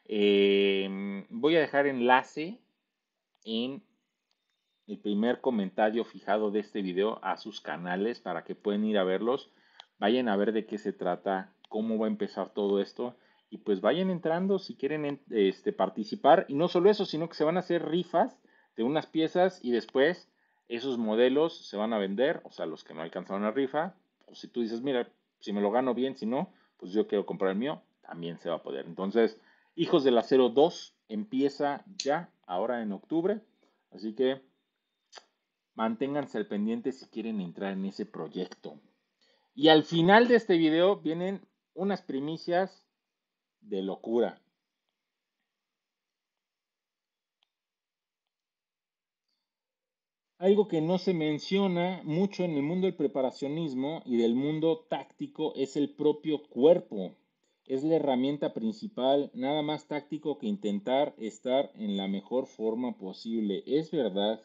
Em, voy a dejar enlace en el primer comentario fijado de este video a sus canales para que puedan ir a verlos. Vayan a ver de qué se trata, cómo va a empezar todo esto. Y pues vayan entrando si quieren este, participar. Y no solo eso, sino que se van a hacer rifas de unas piezas y después esos modelos se van a vender. O sea, los que no alcanzaron la rifa. O si tú dices, mira, si me lo gano bien, si no, pues yo quiero comprar el mío, también se va a poder. Entonces, Hijos del Acero 2 empieza ya, ahora en octubre. Así que manténganse al pendiente si quieren entrar en ese proyecto. Y al final de este video vienen unas primicias de locura. Algo que no se menciona mucho en el mundo del preparacionismo y del mundo táctico es el propio cuerpo. Es la herramienta principal, nada más táctico que intentar estar en la mejor forma posible. Es verdad.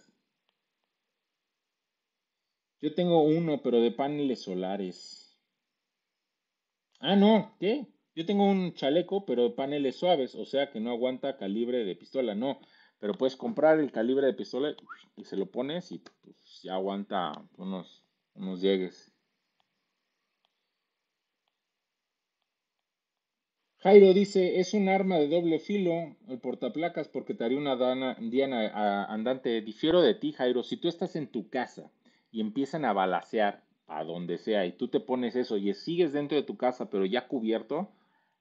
Yo tengo uno, pero de paneles solares. Ah, no, ¿qué? Yo tengo un chaleco, pero de paneles suaves, o sea que no aguanta calibre de pistola, no. Pero puedes comprar el calibre de pistola y se lo pones y pues, ya aguanta unos, unos llegues. Jairo dice, es un arma de doble filo, el portaplacas, porque te haría una diana andante. Difiero de ti, Jairo. Si tú estás en tu casa y empiezan a balasear a donde sea y tú te pones eso y sigues dentro de tu casa pero ya cubierto,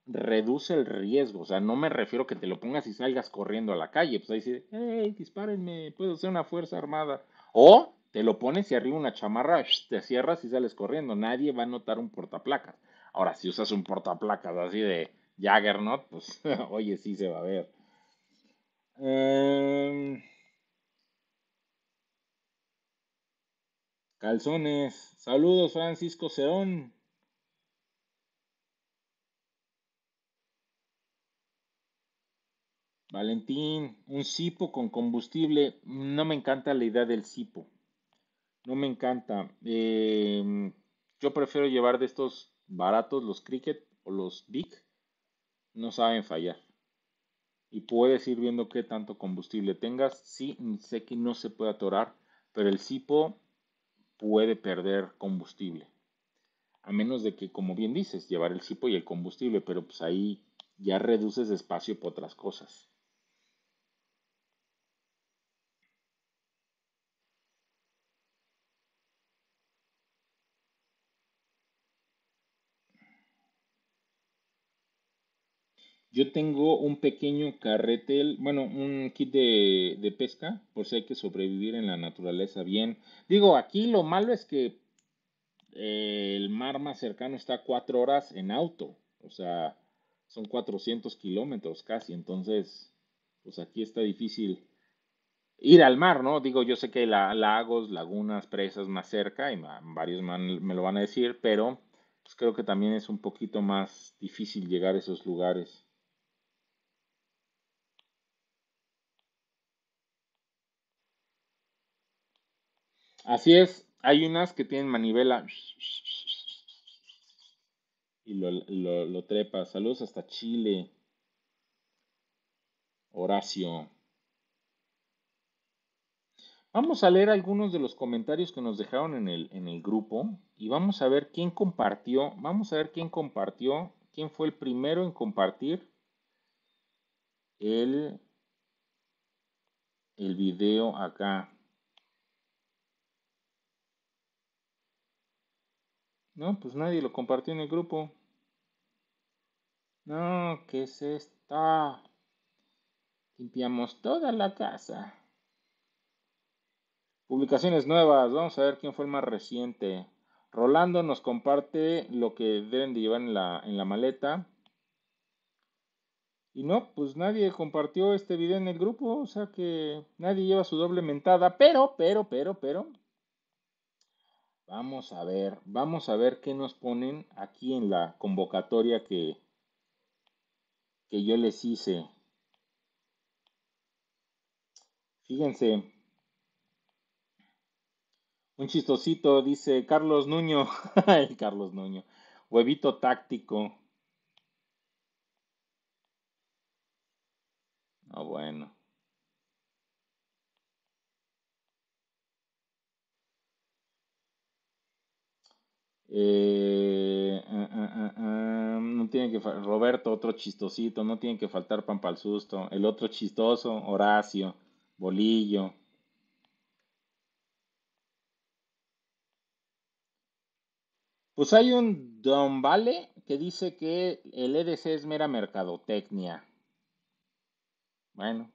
reduce el riesgo. O sea, no me refiero que te lo pongas y salgas corriendo a la calle. Pues ahí dice, hey, dispárenme, puedo ser una fuerza armada. O te lo pones y arriba una chamarra, te cierras y sales corriendo. Nadie va a notar un portaplacas. Ahora, si usas un portaplacas así de Jaggernaut, pues <laughs> oye, sí se va a ver. Em, calzones. Saludos, Francisco Seón. Valentín, un cipo con combustible. No me encanta la idea del cipo. No me encanta. Em, yo prefiero llevar de estos baratos, los Cricket o los Big. No saben fallar. Y puedes ir viendo qué tanto combustible tengas. Sí, sé que no se puede atorar, pero el cipo puede perder combustible. A menos de que, como bien dices, llevar el cipo y el combustible, pero pues ahí ya reduces espacio por otras cosas. Yo tengo un pequeño carretel, bueno, un kit de, pesca, por si hay que sobrevivir en la naturaleza bien. Digo, aquí lo malo es que eh, el mar más cercano está a cuatro horas en auto, o sea, son 400 kilómetros casi, entonces, pues aquí está difícil ir al mar, ¿no? Digo, yo sé que hay lagos, lagunas, presas más cerca, y varios me lo van a decir, pero pues creo que también es un poquito más difícil llegar a esos lugares. Así es, hay unas que tienen manivela y lo, trepa. Saludos hasta Chile. Horacio. Vamos a leer algunos de los comentarios que nos dejaron en el, en el grupo y vamos a ver quién compartió. Vamos a ver quién compartió, quién fue el primero en compartir el, el video acá. No, pues nadie lo compartió en el grupo. No, ¿qué es esto? Limpiamos toda la casa. Publicaciones nuevas. Vamos a ver quién fue el más reciente. Rolando nos comparte lo que deben de llevar en la, en la maleta. Y no, pues nadie compartió este video en el grupo. O sea que nadie lleva su doble mentada. Pero, pero, pero, pero. Vamos a ver, vamos a ver qué nos ponen aquí en la convocatoria que, que yo les hice. Fíjense, un chistosito, dice Carlos Nuño. <laughs> Ay, Carlos Nuño. Huevito táctico. Ah, bueno. Eh, ah, ah, ah, no tiene que Roberto, otro chistosito, no tiene que faltar pan para el susto. El otro chistoso, Horacio, Bolillo. Pues hay un Don Vale que dice que el EDC es mera mercadotecnia. Bueno.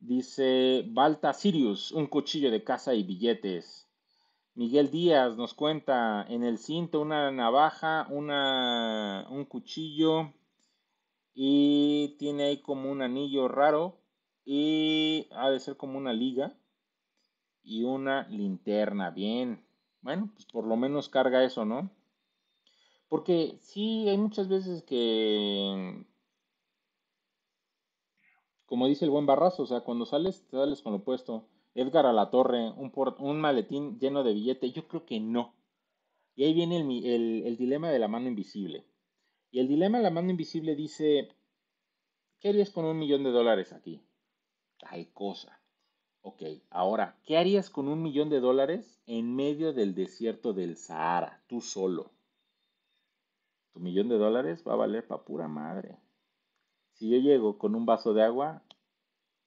Dice Balta Sirius, un cuchillo de caza y billetes. Miguel Díaz nos cuenta en el cinto una navaja, una, un cuchillo y tiene ahí como un anillo raro y ha de ser como una liga y una linterna. Bien. Bueno, pues por lo menos carga eso, ¿no? Porque sí, hay muchas veces que, como dice el buen Barrazo, o sea, cuando sales, te sales con lo opuesto. Edgar a la torre, un, un maletín lleno de billete, yo creo que no. Y ahí viene el, el dilema de la mano invisible. Y el dilema de la mano invisible dice, ¿qué harías con un millón de dólares aquí? Hay cosa. Ok, ahora, ¿qué harías con un millón de dólares en medio del desierto del Sahara, tú solo? Tu millón de dólares va a valer para pura madre. Si yo llego con un vaso de agua,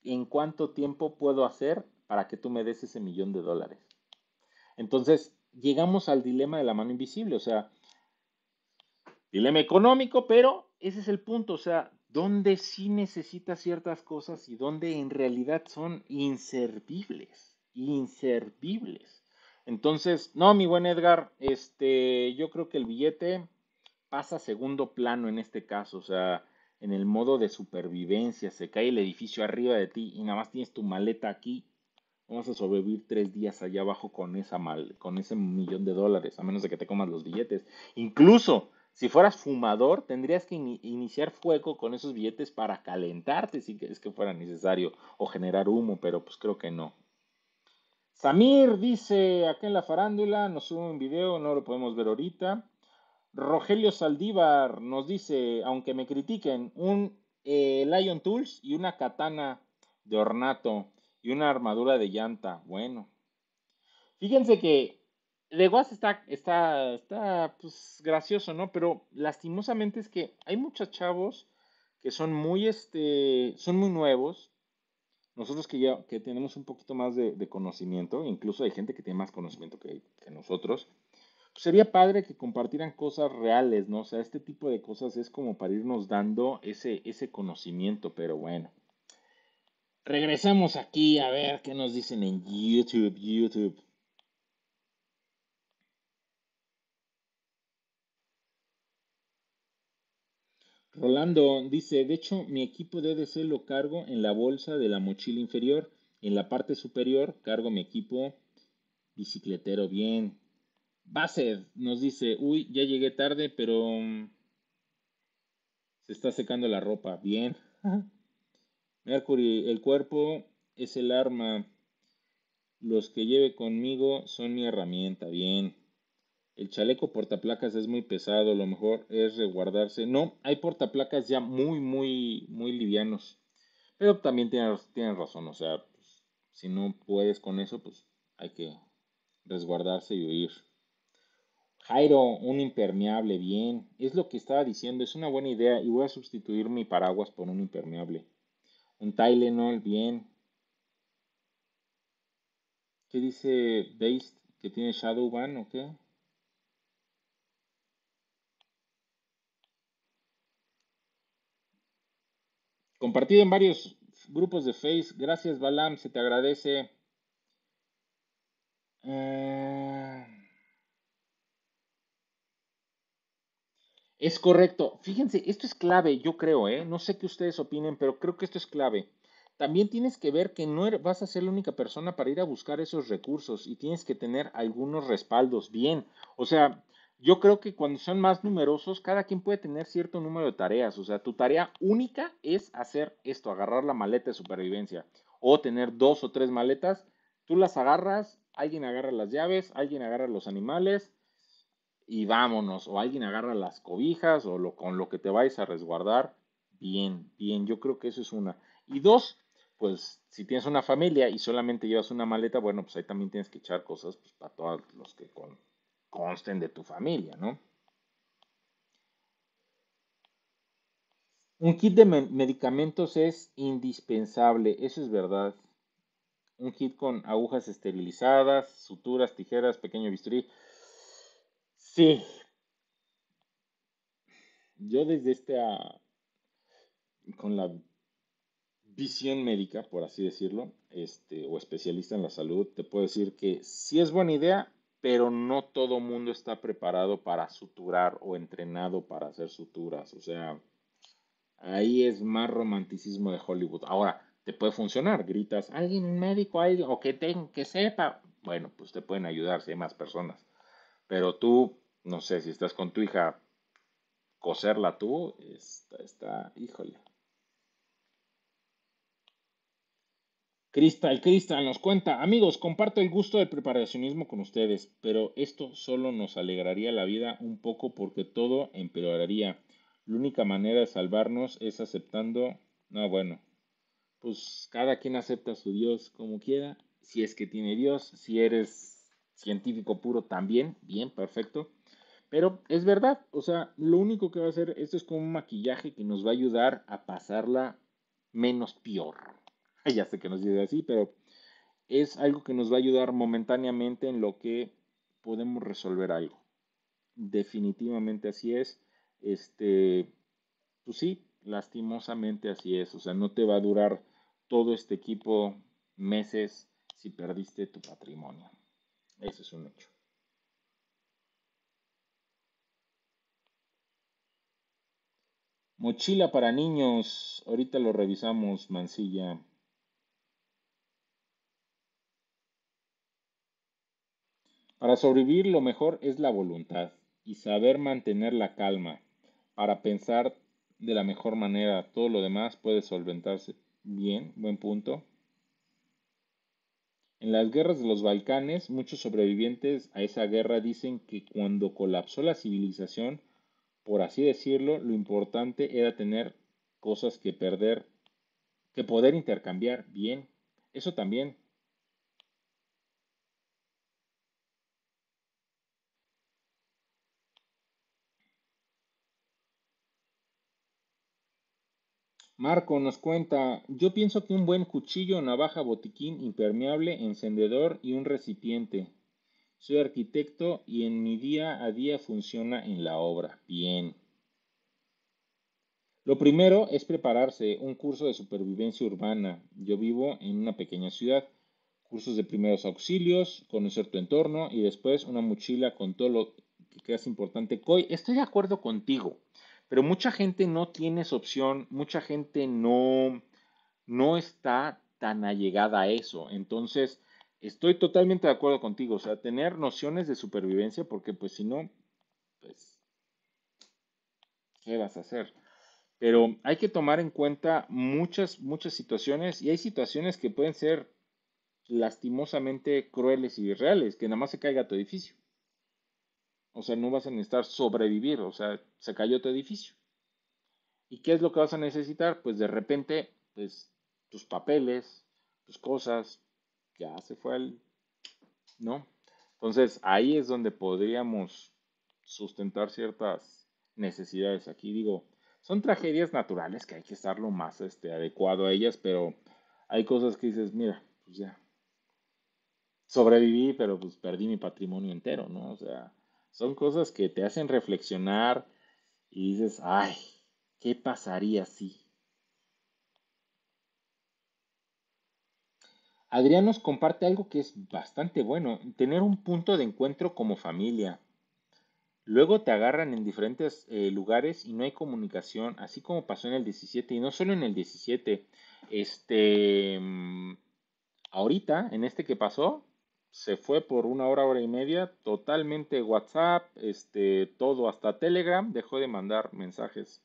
¿en cuánto tiempo puedo hacer para que tú me des ese millón de dólares? Entonces, llegamos al dilema de la mano invisible, o sea, dilema económico, pero ese es el punto, o sea, donde sí necesitas ciertas cosas y donde en realidad son inservibles, inservibles. Entonces, no, mi buen Edgar, este, yo creo que el billete pasa a segundo plano en este caso, o sea, en el modo de supervivencia, se cae el edificio arriba de ti y nada más tienes tu maleta aquí, vamos a sobrevivir tres días allá abajo con esa mal, con ese millón de dólares, a menos de que te comas los billetes. Incluso si fueras fumador, tendrías que iniciar fuego con esos billetes para calentarte si es que fuera necesario o generar humo, pero pues creo que no. Samir dice acá en la farándula, nos sube un video, no lo podemos ver ahorita. Rogelio Saldívar nos dice, aunque me critiquen, un eh, Lion Tools y una katana de ornato y una armadura de llanta. Bueno, fíjense que de Guas está, está, está pues, gracioso, ¿no? Pero lastimosamente es que hay muchos chavos que son muy, este, son muy nuevos. Nosotros que ya que tenemos un poquito más de, conocimiento, incluso hay gente que tiene más conocimiento que, nosotros, pues, sería padre que compartieran cosas reales, ¿no? O sea, este tipo de cosas es como para irnos dando ese, ese conocimiento, pero bueno. Regresamos aquí a ver qué nos dicen en YouTube, YouTube. Rolando dice, de hecho, mi equipo de EDC lo cargo en la bolsa de la mochila inferior. En la parte superior cargo mi equipo bicicletero. Bien. Based nos dice, uy, ya llegué tarde, pero mm, se está secando la ropa. Bien. <laughs> Mercury, el cuerpo es el arma. Los que lleve conmigo son mi herramienta. Bien. El chaleco portaplacas es muy pesado, lo mejor es resguardarse. No, hay portaplacas ya muy, muy, muy livianos. Pero también tienen, razón, o sea, pues, si no puedes con eso, pues hay que resguardarse y huir. Jairo, un impermeable, bien. Es lo que estaba diciendo, es una buena idea y voy a sustituir mi paraguas por un impermeable. Un Tylenol, bien. ¿Qué dice Based? ¿Que tiene Shadow Ban o qué? Compartido en varios grupos de Face. Gracias, Balam, se te agradece. Eh, es correcto. Fíjense, esto es clave, yo creo, ¿eh? No sé qué ustedes opinen, pero creo que esto es clave. también tienes que ver que no er, vas a ser la única persona para ir a buscar esos recursos y tienes que tener algunos respaldos bien. O sea, yo creo que cuando son más numerosos, cada quien puede tener cierto número de tareas. O sea, tu tarea única es hacer esto, agarrar la maleta de supervivencia. O tener dos o tres maletas, tú las agarras, alguien agarra las llaves, alguien agarra los animales y vámonos. O alguien agarra las cobijas o lo, con lo que te vayas a resguardar. Bien, bien, yo creo que eso es una. Y dos, pues si tienes una familia y solamente llevas una maleta, bueno, pues ahí también tienes que echar cosas pues, para todos los que consten de tu familia, ¿no? Un kit de medicamentos es indispensable, eso es verdad. Un kit con agujas esterilizadas, suturas, tijeras, pequeño bisturí. Sí. Yo desde este, con la visión médica, por así decirlo, este, o especialista en la salud, te puedo decir que sí es buena idea, pero no todo mundo está preparado para suturar o entrenado para hacer suturas. O sea, ahí es más romanticismo de Hollywood. Ahora, te puede funcionar, gritas, alguien médico, alguien, o que tenga, que sepa. Bueno, pues te pueden ayudar si hay más personas. Pero tú, no sé, si estás con tu hija, coserla tú, está, está híjole. Cristal, Cristal nos cuenta, amigos, comparto el gusto del preparacionismo con ustedes, pero esto solo nos alegraría la vida un poco porque todo empeoraría. La única manera de salvarnos es aceptando, no, bueno, pues cada quien acepta a su Dios como quiera, si es que tiene Dios, si eres científico puro también, bien, perfecto. Pero es verdad, o sea, lo único que va a hacer, esto es como un maquillaje que nos va a ayudar a pasarla menos peor. <laughs> ya sé que nos dice así, pero es algo que nos va a ayudar momentáneamente en lo que podemos resolver algo. Definitivamente así es. Este, pues sí, lastimosamente así es. O sea, no te va a durar todo este equipo meses si perdiste tu patrimonio. Ese es un hecho. Mochila para niños. Ahorita lo revisamos, Mancilla. Para sobrevivir lo mejor es la voluntad y saber mantener la calma para pensar de la mejor manera. Todo lo demás puede solventarse bien, buen punto. En las guerras de los Balcanes, muchos sobrevivientes a esa guerra dicen que cuando colapsó la civilización, por así decirlo, lo importante era tener cosas que perder, que poder intercambiar bien. Eso también Marco nos cuenta, yo pienso que un buen cuchillo, navaja, botiquín, impermeable, encendedor y un recipiente. Soy arquitecto y en mi día a día funciona en la obra. Bien. Lo primero es prepararse un curso de supervivencia urbana. Yo vivo en una pequeña ciudad. Cursos de primeros auxilios, conocer tu entorno y después una mochila con todo lo que es importante. estoy de acuerdo contigo. Pero mucha gente no tiene esa opción, mucha gente no, no está tan allegada a eso. Entonces, estoy totalmente de acuerdo contigo. O sea, tener nociones de supervivencia, porque pues si no, pues, ¿qué vas a hacer? Pero hay que tomar en cuenta muchas, muchas situaciones y hay situaciones que pueden ser lastimosamente crueles y irreales, que nada más se caiga tu edificio. O sea, no vas a necesitar sobrevivir, o sea, se cayó tu edificio. ¿Y qué es lo que vas a necesitar? Pues de repente, pues tus papeles, tus cosas, ya se fue el... ¿No? Entonces ahí es donde podríamos sustentar ciertas necesidades. Aquí digo, son tragedias naturales que hay que estar lo más este, adecuado a ellas, pero hay cosas que dices, mira, pues ya, sobreviví, pero pues perdí mi patrimonio entero, ¿no? O sea, son cosas que te hacen reflexionar y dices, ay, ¿qué pasaría si? Adrián nos comparte algo que es bastante bueno, tener un punto de encuentro como familia. Luego te agarran en diferentes eh, lugares y no hay comunicación, así como pasó en el 17, y no solo en el 17, este, mm, ahorita, en este que pasó, se fue por una hora, hora y media, totalmente WhatsApp, este, todo, hasta Telegram, dejó de mandar mensajes.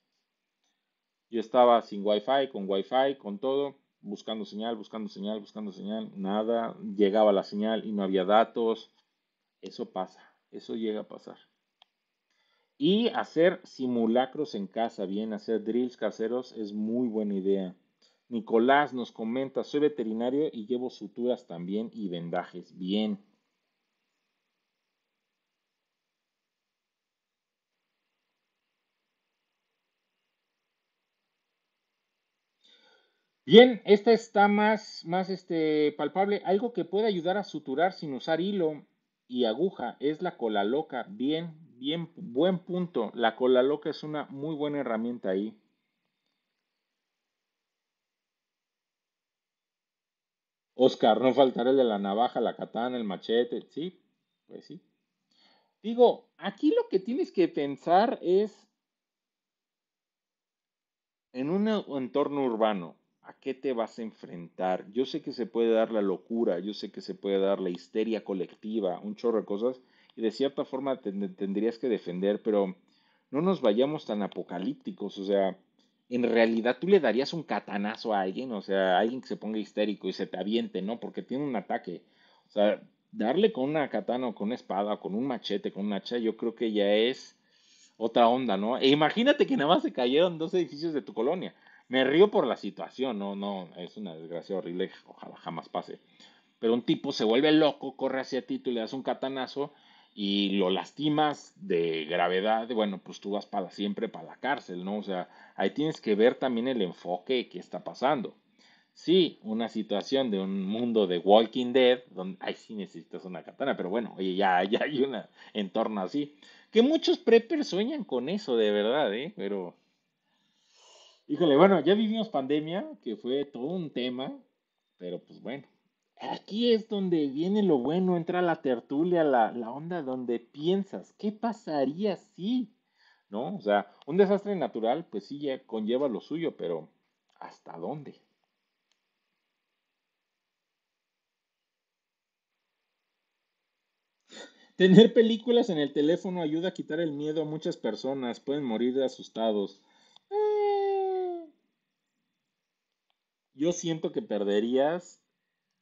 Yo estaba sin Wi-Fi, con Wi-Fi, con todo, buscando señal, buscando señal, buscando señal, nada, llegaba la señal y no había datos. Eso pasa, eso llega a pasar. Y hacer simulacros en casa, bien, hacer drills caseros es muy buena idea. Nicolás nos comenta, soy veterinario y llevo suturas también y vendajes. Bien. Bien, esta está más, más este, palpable. Algo que puede ayudar a suturar sin usar hilo y aguja es la cola loca. Bien, bien, buen punto. La cola loca es una muy buena herramienta ahí. Oscar, no faltará el de la navaja, la katana, el machete. Sí, pues sí. Digo, aquí lo que tienes que pensar es en un entorno urbano. ¿A qué te vas a enfrentar? Yo sé que se puede dar la locura, yo sé que se puede dar la histeria colectiva, un chorro de cosas, y de cierta forma tendrías que defender, pero no nos vayamos tan apocalípticos, o sea, en realidad tú le darías un catanazo a alguien, o sea, a alguien que se ponga histérico y se te aviente, ¿no? Porque tiene un ataque. O sea, darle con una katana o con una espada con un machete, con un hacha, yo creo que ya es otra onda, ¿no? E imagínate que nada más se cayeron dos edificios de tu colonia. Me río por la situación, no, no, es una desgracia horrible, ojalá jamás pase. Pero un tipo se vuelve loco, corre hacia ti, tú le das un catanazo y lo lastimas de gravedad, bueno, pues tú vas para siempre para la cárcel, ¿no? O sea, ahí tienes que ver también el enfoque que está pasando. Sí, una situación de un mundo de Walking Dead, donde ahí sí necesitas una katana, pero bueno, oye, ya, <laughs> ya hay un entorno así. Que muchos preppers sueñan con eso, de verdad, ¿eh? Pero, híjole, bueno, ya vivimos pandemia, que fue todo un tema, pero pues bueno, Aquí es donde viene lo bueno, entra la tertulia, la, la onda donde piensas, ¿qué pasaría si? ¿No? O sea, un desastre natural, pues sí, ya conlleva lo suyo, pero ¿hasta dónde? Tener películas en el teléfono ayuda a quitar el miedo a muchas personas, pueden morir de asustados. Yo siento que perderías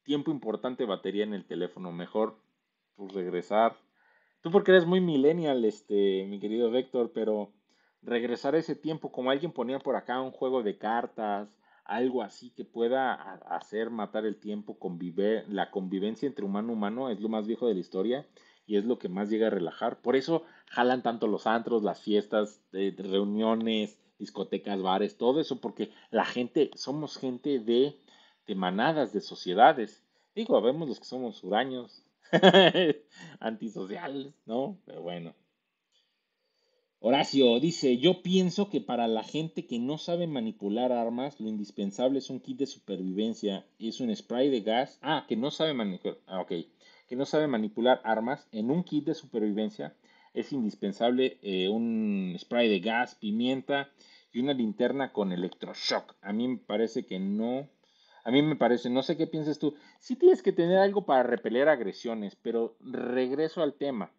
tiempo importante batería en el teléfono. Mejor pues regresar. Tú porque eres muy millennial, este, mi querido Vector, pero regresar ese tiempo, como alguien ponía por acá un juego de cartas, algo así que pueda hacer matar el tiempo, conviver, la convivencia entre humano y humano es lo más viejo de la historia y es lo que más llega a relajar. Por eso jalan tanto los antros, las fiestas, de reuniones, discotecas, bares, todo eso, porque la gente, somos gente de de manadas, de sociedades. Digo, vemos los que somos huraños, <laughs> antisociales, ¿no? Pero bueno. Horacio dice, yo pienso que para la gente que no sabe manipular armas, lo indispensable es un kit de supervivencia, es un spray de gas, ah, que no sabe manipular, ah, ok, que no sabe manipular armas, en un kit de supervivencia es indispensable eh, un spray de gas, pimienta y una linterna con electroshock. A mí me parece que no a mí me parece, no sé qué piensas tú, sí tienes que tener algo para repeler agresiones, pero regreso al tema.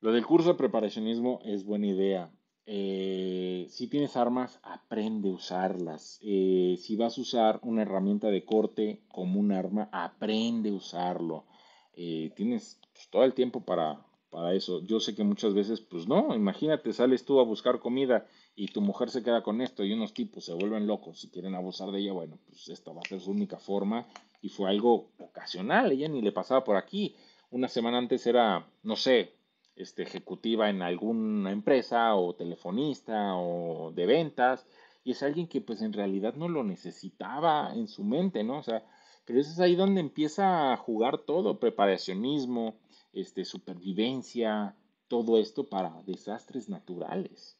Lo del curso de preparacionismo es buena idea. Eh, si tienes armas, aprende a usarlas. Eh, si vas a usar una herramienta de corte como un arma, aprende a usarlo. Tienes pues, todo el tiempo para, para eso. Yo sé que muchas veces, pues no, imagínate, sales tú a buscar comida y tu mujer se queda con esto y unos tipos se vuelven locos y quieren abusar de ella, bueno, pues esta va a ser su única forma y fue algo ocasional, ella ni le pasaba por aquí. Una semana antes era, no sé, este, ejecutiva en alguna empresa o telefonista o de ventas y es alguien que pues en realidad no lo necesitaba en su mente, ¿no? O sea, pero eso es ahí donde empieza a jugar todo, preparacionismo, este, supervivencia, todo esto para desastres naturales.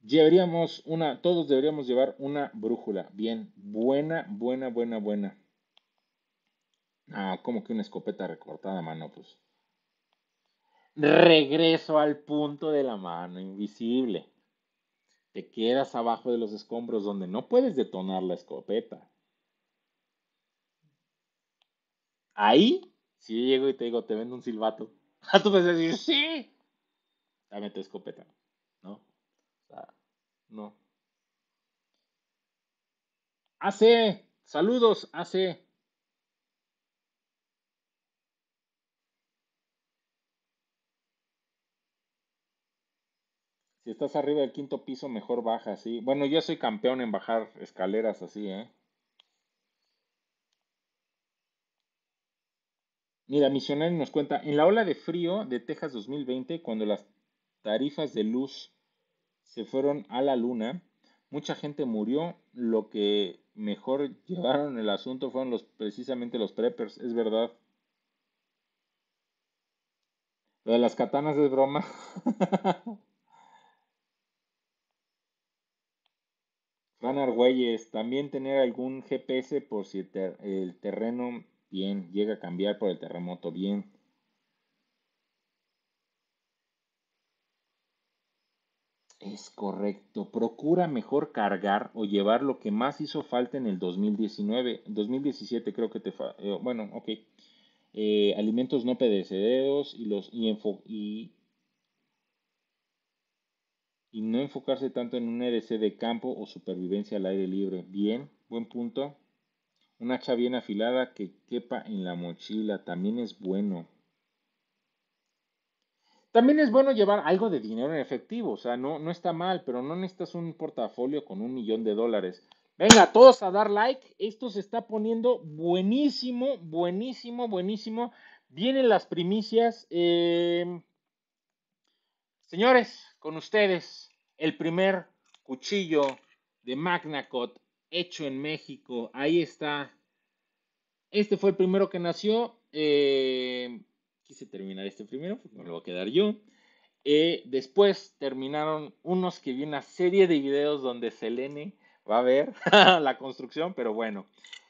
Deberíamos una, todos deberíamos llevar una brújula. Bien, buena, buena, buena, buena. Ah, como que una escopeta recortada, mano, pues. Regreso al punto de la mano invisible. Te quedas abajo de los escombros donde no puedes detonar la escopeta. Ahí, si yo llego y te digo, te vendo un silbato, <laughs> tú vas a decir, sí, dame tu escopeta. ¿No? O sea, no. AC, saludos, AC. Si estás arriba del quinto piso, mejor baja así. Bueno, yo soy campeón en bajar escaleras así, ¿eh? Mira, Misionario nos cuenta, en la ola de frío de Texas 2020, cuando las tarifas de luz se fueron a la luna, mucha gente murió. Lo que mejor llevaron el asunto fueron los, precisamente los preppers, es verdad. Lo de las katanas es broma. <laughs> Fran Argüelles, también tener algún GPS por si el terreno Bien, llega a cambiar por el terremoto. Bien. Es correcto. Procura mejor cargar o llevar lo que más hizo falta en el 2019. 2017 creo que te... Eh, bueno, ok. Eh, alimentos no perecederos y, los, y no enfocarse tanto en un EDC de campo o supervivencia al aire libre. Bien, buen punto. Un hacha bien afilada que quepa en la mochila también es bueno. También es bueno llevar algo de dinero en efectivo, o sea, no, no está mal, pero no necesitas un portafolio con un millón de dólares. Venga, todos a dar like. Esto se está poniendo buenísimo, buenísimo, buenísimo. Vienen las primicias. Em, señores, con ustedes, el primer cuchillo de Magnacot hecho en México. Ahí está. Este fue el primero que nació. Eh, quise terminar este primero, me lo voy a quedar yo. Eh, después terminaron unos que vi una serie de videos donde Selene va a ver <laughs> la construcción, pero bueno.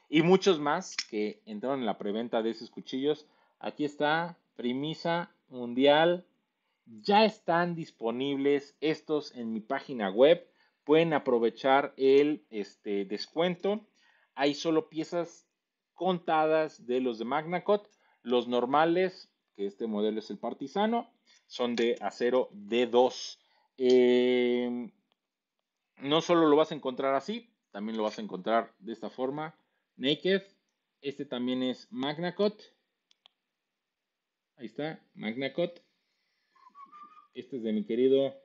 Y muchos más que entraron en la preventa de esos cuchillos. Aquí está, premisa mundial. Ya están disponibles estos en mi página web pueden aprovechar el este, descuento. Hay solo piezas contadas de los de Magnacot. Los normales, que este modelo es el partisano, son de acero D2. Em, no solo lo vas a encontrar así, también lo vas a encontrar de esta forma, naked. Este también es Magnacot. Ahí está, Magnacot. Este es de mi querido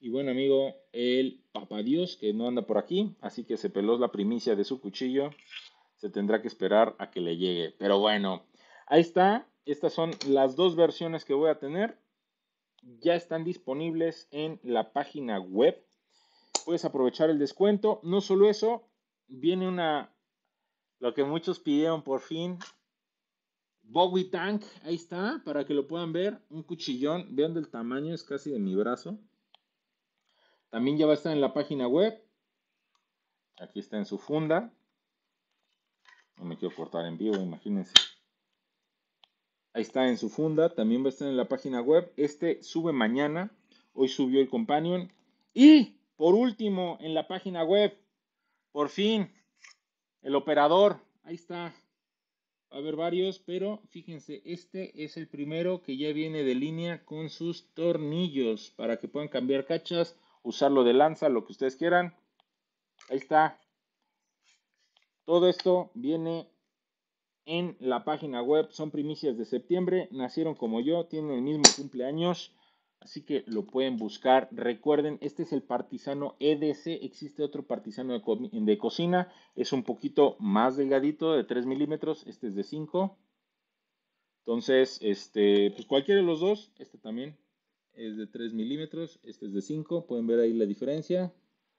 y buen amigo el Dios que no anda por aquí, así que se peló la primicia de su cuchillo. Se tendrá que esperar a que le llegue. Pero bueno, ahí está. Estas son las dos versiones que voy a tener. Ya están disponibles en la página web. Puedes aprovechar el descuento. No solo eso, viene una, lo que muchos pidieron por fin, Bowie Tank, ahí está, para que lo puedan ver, un cuchillón, vean del tamaño, es casi de mi brazo. También ya va a estar en la página web. Aquí está en su funda. No me quiero cortar en vivo, imagínense. Ahí está en su funda. También va a estar en la página web. Este sube mañana. Hoy subió el companion. Y por último, en la página web, por fin, el operador. Ahí está. Va a haber varios, pero fíjense, este es el primero que ya viene de línea con sus tornillos para que puedan cambiar cachas usarlo de lanza, lo que ustedes quieran. Ahí está. Todo esto viene en la página web. Son primicias de septiembre. Nacieron como yo, tienen el mismo cumpleaños. Así que lo pueden buscar. Recuerden, este es el partisano EDC. Existe otro partisano de, cocina. Es un poquito más delgadito, de 3 milímetros. Este es de 5. Entonces, este, pues cualquiera de los dos. Este también es de 3 milímetros, este es de 5, pueden ver ahí la diferencia.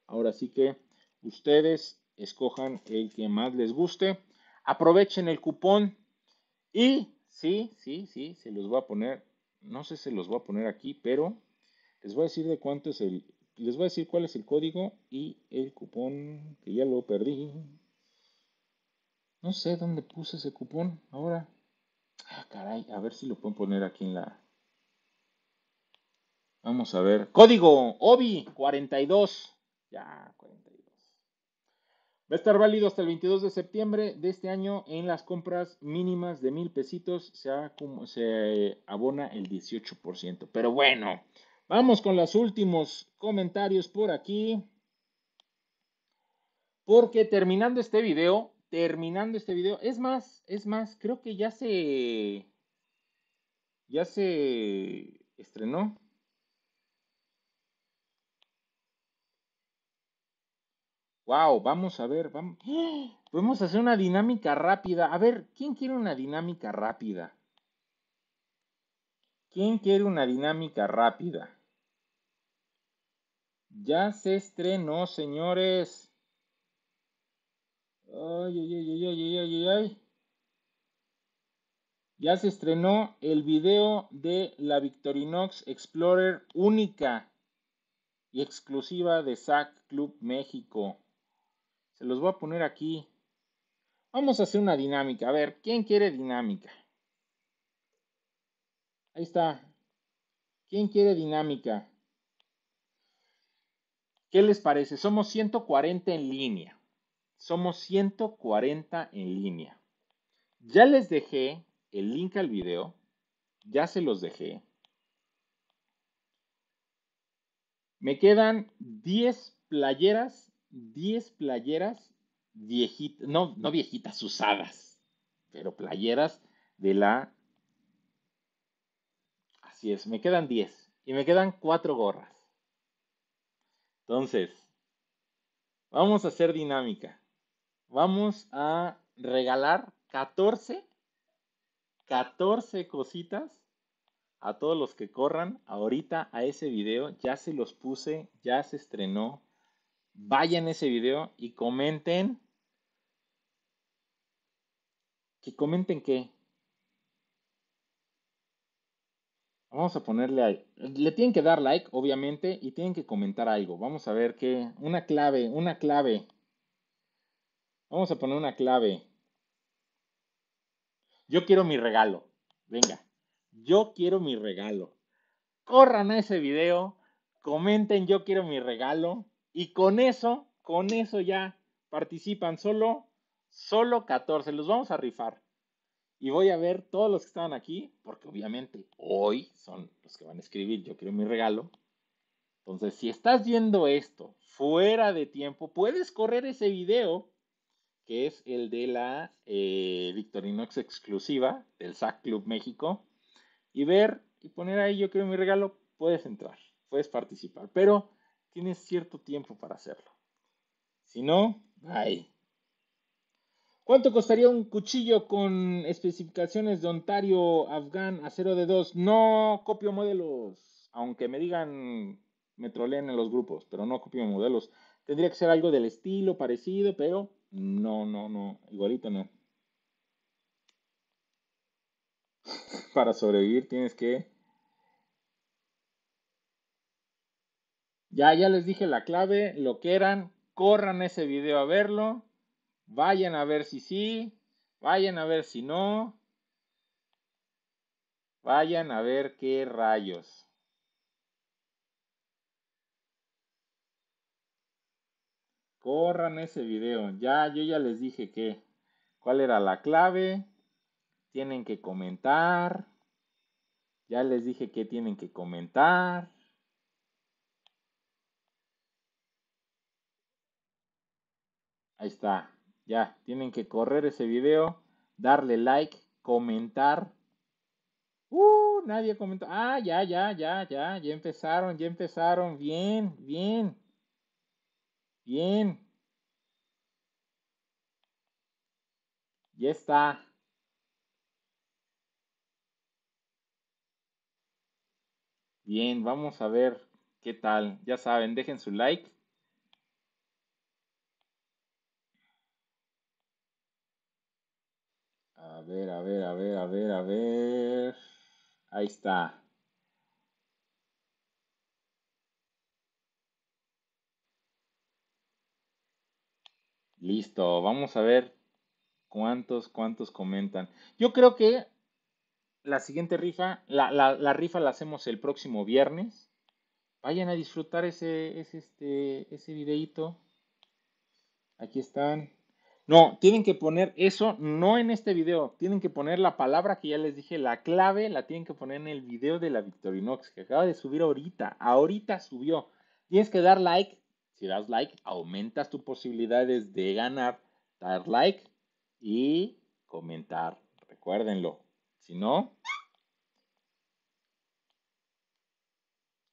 Ahora sí que ustedes escojan el que más les guste. Aprovechen el cupón y sí, sí, sí, se los voy a poner, no sé si se los voy a poner aquí, pero les voy a decir de cuánto es el, les voy a decir cuál es el código y el cupón, que ya lo perdí. No sé dónde puse ese cupón ahora. Ah, caray, a ver si lo pueden poner aquí en la, Vamos a ver. Código OBI42. Ya, 42. Va a estar válido hasta el 22 de septiembre de este año en las compras mínimas de mil pesitos. Se, se abona el 18%. Pero bueno, vamos con los últimos comentarios por aquí. Porque terminando este video, terminando este video, es más, es más, creo que ya se, ya se estrenó. Wow, vamos a ver, vamos. <gasps> Podemos hacer una dinámica rápida. A ver, ¿quién quiere una dinámica rápida? ¿Quién quiere una dinámica rápida? Ya se estrenó, señores. Ay, ay, ay, ay, ay, ay, ay. Ya se estrenó el video de la Victorinox Explorer única y exclusiva de SAC Club México. Se los voy a poner aquí. Vamos a hacer una dinámica. A ver, ¿quién quiere dinámica? Ahí está. ¿Quién quiere dinámica? ¿Qué les parece? Somos 140 en línea. Somos 140 en línea. Ya les dejé el link al video. Ya se los dejé. Me quedan 10 playeras 10 playeras viejitas, no, no viejitas, usadas, pero playeras de la... Así es, me quedan 10 y me quedan 4 gorras. Entonces, vamos a hacer dinámica. Vamos a regalar 14, 14 cositas a todos los que corran ahorita a ese video. Ya se los puse, ya se estrenó vayan a ese video y comenten. Que comenten qué. Vamos a ponerle ahí. Le tienen que dar like, obviamente, y tienen que comentar algo. Vamos a ver qué. Una clave, una clave. Vamos a poner una clave. Yo quiero mi regalo. Venga. Yo quiero mi regalo. Corran a ese video. Comenten yo quiero mi regalo. Y con eso, con eso ya participan solo, solo 14. Los vamos a rifar. Y voy a ver todos los que estaban aquí, porque obviamente hoy son los que van a escribir, yo quiero mi regalo. Entonces, si estás viendo esto fuera de tiempo, puedes correr ese video, que es el de la eh, Victorinox exclusiva del SAC Club México, y ver y poner ahí yo quiero mi regalo, puedes entrar, puedes participar. Pero tienes cierto tiempo para hacerlo. Si no, bye. ¿Cuánto costaría un cuchillo con especificaciones de Ontario Afghan acero de 2? No copio modelos, aunque me digan, me troleen en los grupos, pero no copio modelos. Tendría que ser algo del estilo parecido, pero no, no, no, igualito no. <laughs> Para sobrevivir tienes que Ya, ya les dije la clave, lo que eran, corran ese video a verlo, vayan a ver si sí, vayan a ver si no, vayan a ver qué rayos. Corran ese video, ya, yo ya les dije que, cuál era la clave, tienen que comentar, ya les dije que tienen que comentar. Ahí está. Ya, tienen que correr ese video, darle like, comentar. Uh, nadie comentó. Ah, ya, ya, ya, ya, ya empezaron, ya empezaron. Bien, bien. Bien. Ya está. Bien, vamos a ver qué tal. Ya saben, dejen su like. A ver, a ver, a ver, a ver, a ver. Ahí está. Listo, vamos a ver cuántos, cuántos comentan. Yo creo que la siguiente rifa, la, la rifa la hacemos el próximo viernes. Vayan a disfrutar ese, ese, este, ese videíto. Aquí están. No, tienen que poner eso, no en este video. Tienen que poner la palabra que ya les dije, la clave la tienen que poner en el video de la Victorinox que acaba de subir ahorita. Ahorita subió. Tienes que dar like. Si das like, aumentas tus posibilidades de ganar. Dar like y comentar. Recuérdenlo. Si no,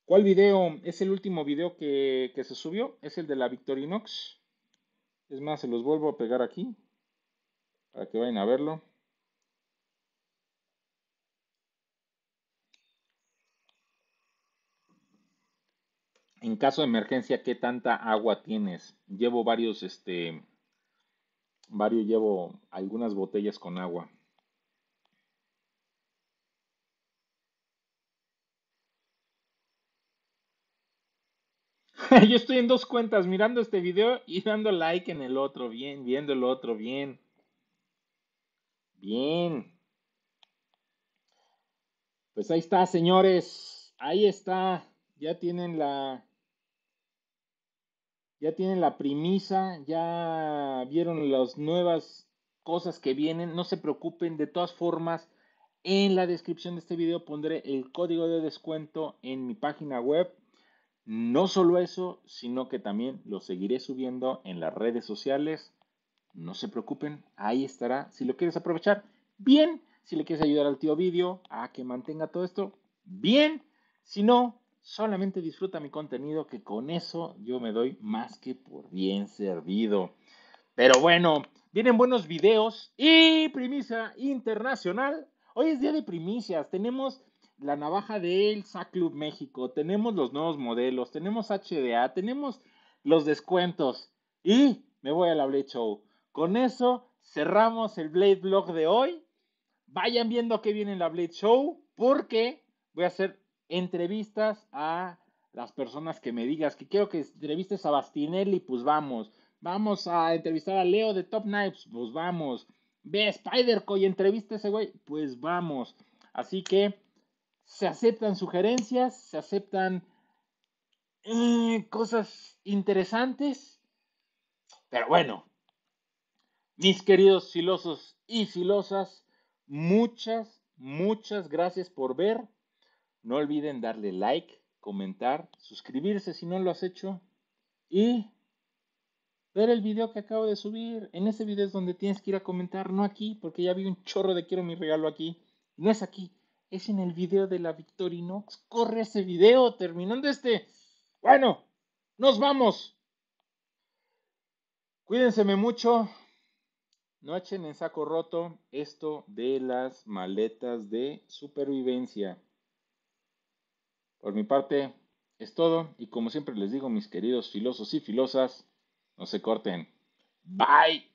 ¿cuál video? Es el último video que, que se subió. Es el de la Victorinox. Es más, se los vuelvo a pegar aquí para que vayan a verlo. En caso de emergencia, ¿qué tanta agua tienes? Llevo varios, este, varios, llevo algunas botellas con agua. <laughs> Yo estoy en dos cuentas, mirando este video y dando like en el otro. Bien, viendo el otro, bien. Bien. Pues ahí está, señores. Ahí está. Ya tienen la. Ya tienen la premisa. Ya vieron las nuevas cosas que vienen. No se preocupen. De todas formas, en la descripción de este video pondré el código de descuento en mi página web no solo eso, sino que también lo seguiré subiendo en las redes sociales. No se preocupen, ahí estará. Si lo quieres aprovechar, bien. Si le quieres ayudar al tío vídeo a que mantenga todo esto, bien. Si no, solamente disfruta mi contenido, que con eso yo me doy más que por bien servido. Pero bueno, vienen buenos videos y primicia internacional. Hoy es día de primicias. Tenemos la navaja de Elsa Club México, tenemos los nuevos modelos, tenemos HDA, tenemos los descuentos y me voy a la Blade Show. Con eso cerramos el Blade Blog de hoy. Vayan viendo qué viene en la Blade Show porque voy a hacer entrevistas a las personas que me digas que quiero que entrevistes a Bastinelli, pues vamos. Vamos a entrevistar a Leo de Top Knives, pues vamos. Ve a Spider-Co entrevista a ese güey, pues vamos. Así que se aceptan sugerencias, se aceptan eh, cosas interesantes. Pero bueno, mis queridos filosos y filosas, muchas, muchas gracias por ver. No olviden darle like, comentar, suscribirse si no lo has hecho y ver el video que acabo de subir. En ese video es donde tienes que ir a comentar, no aquí, porque ya vi un chorro de quiero mi regalo aquí. No es aquí es en el video de la Victorinox. Corre ese video terminando este. Bueno, nos vamos. Cuídense mucho. No echen en saco roto esto de las maletas de supervivencia. Por mi parte, es todo. Y como siempre les digo, mis queridos filosos y filosas, no se corten. Bye.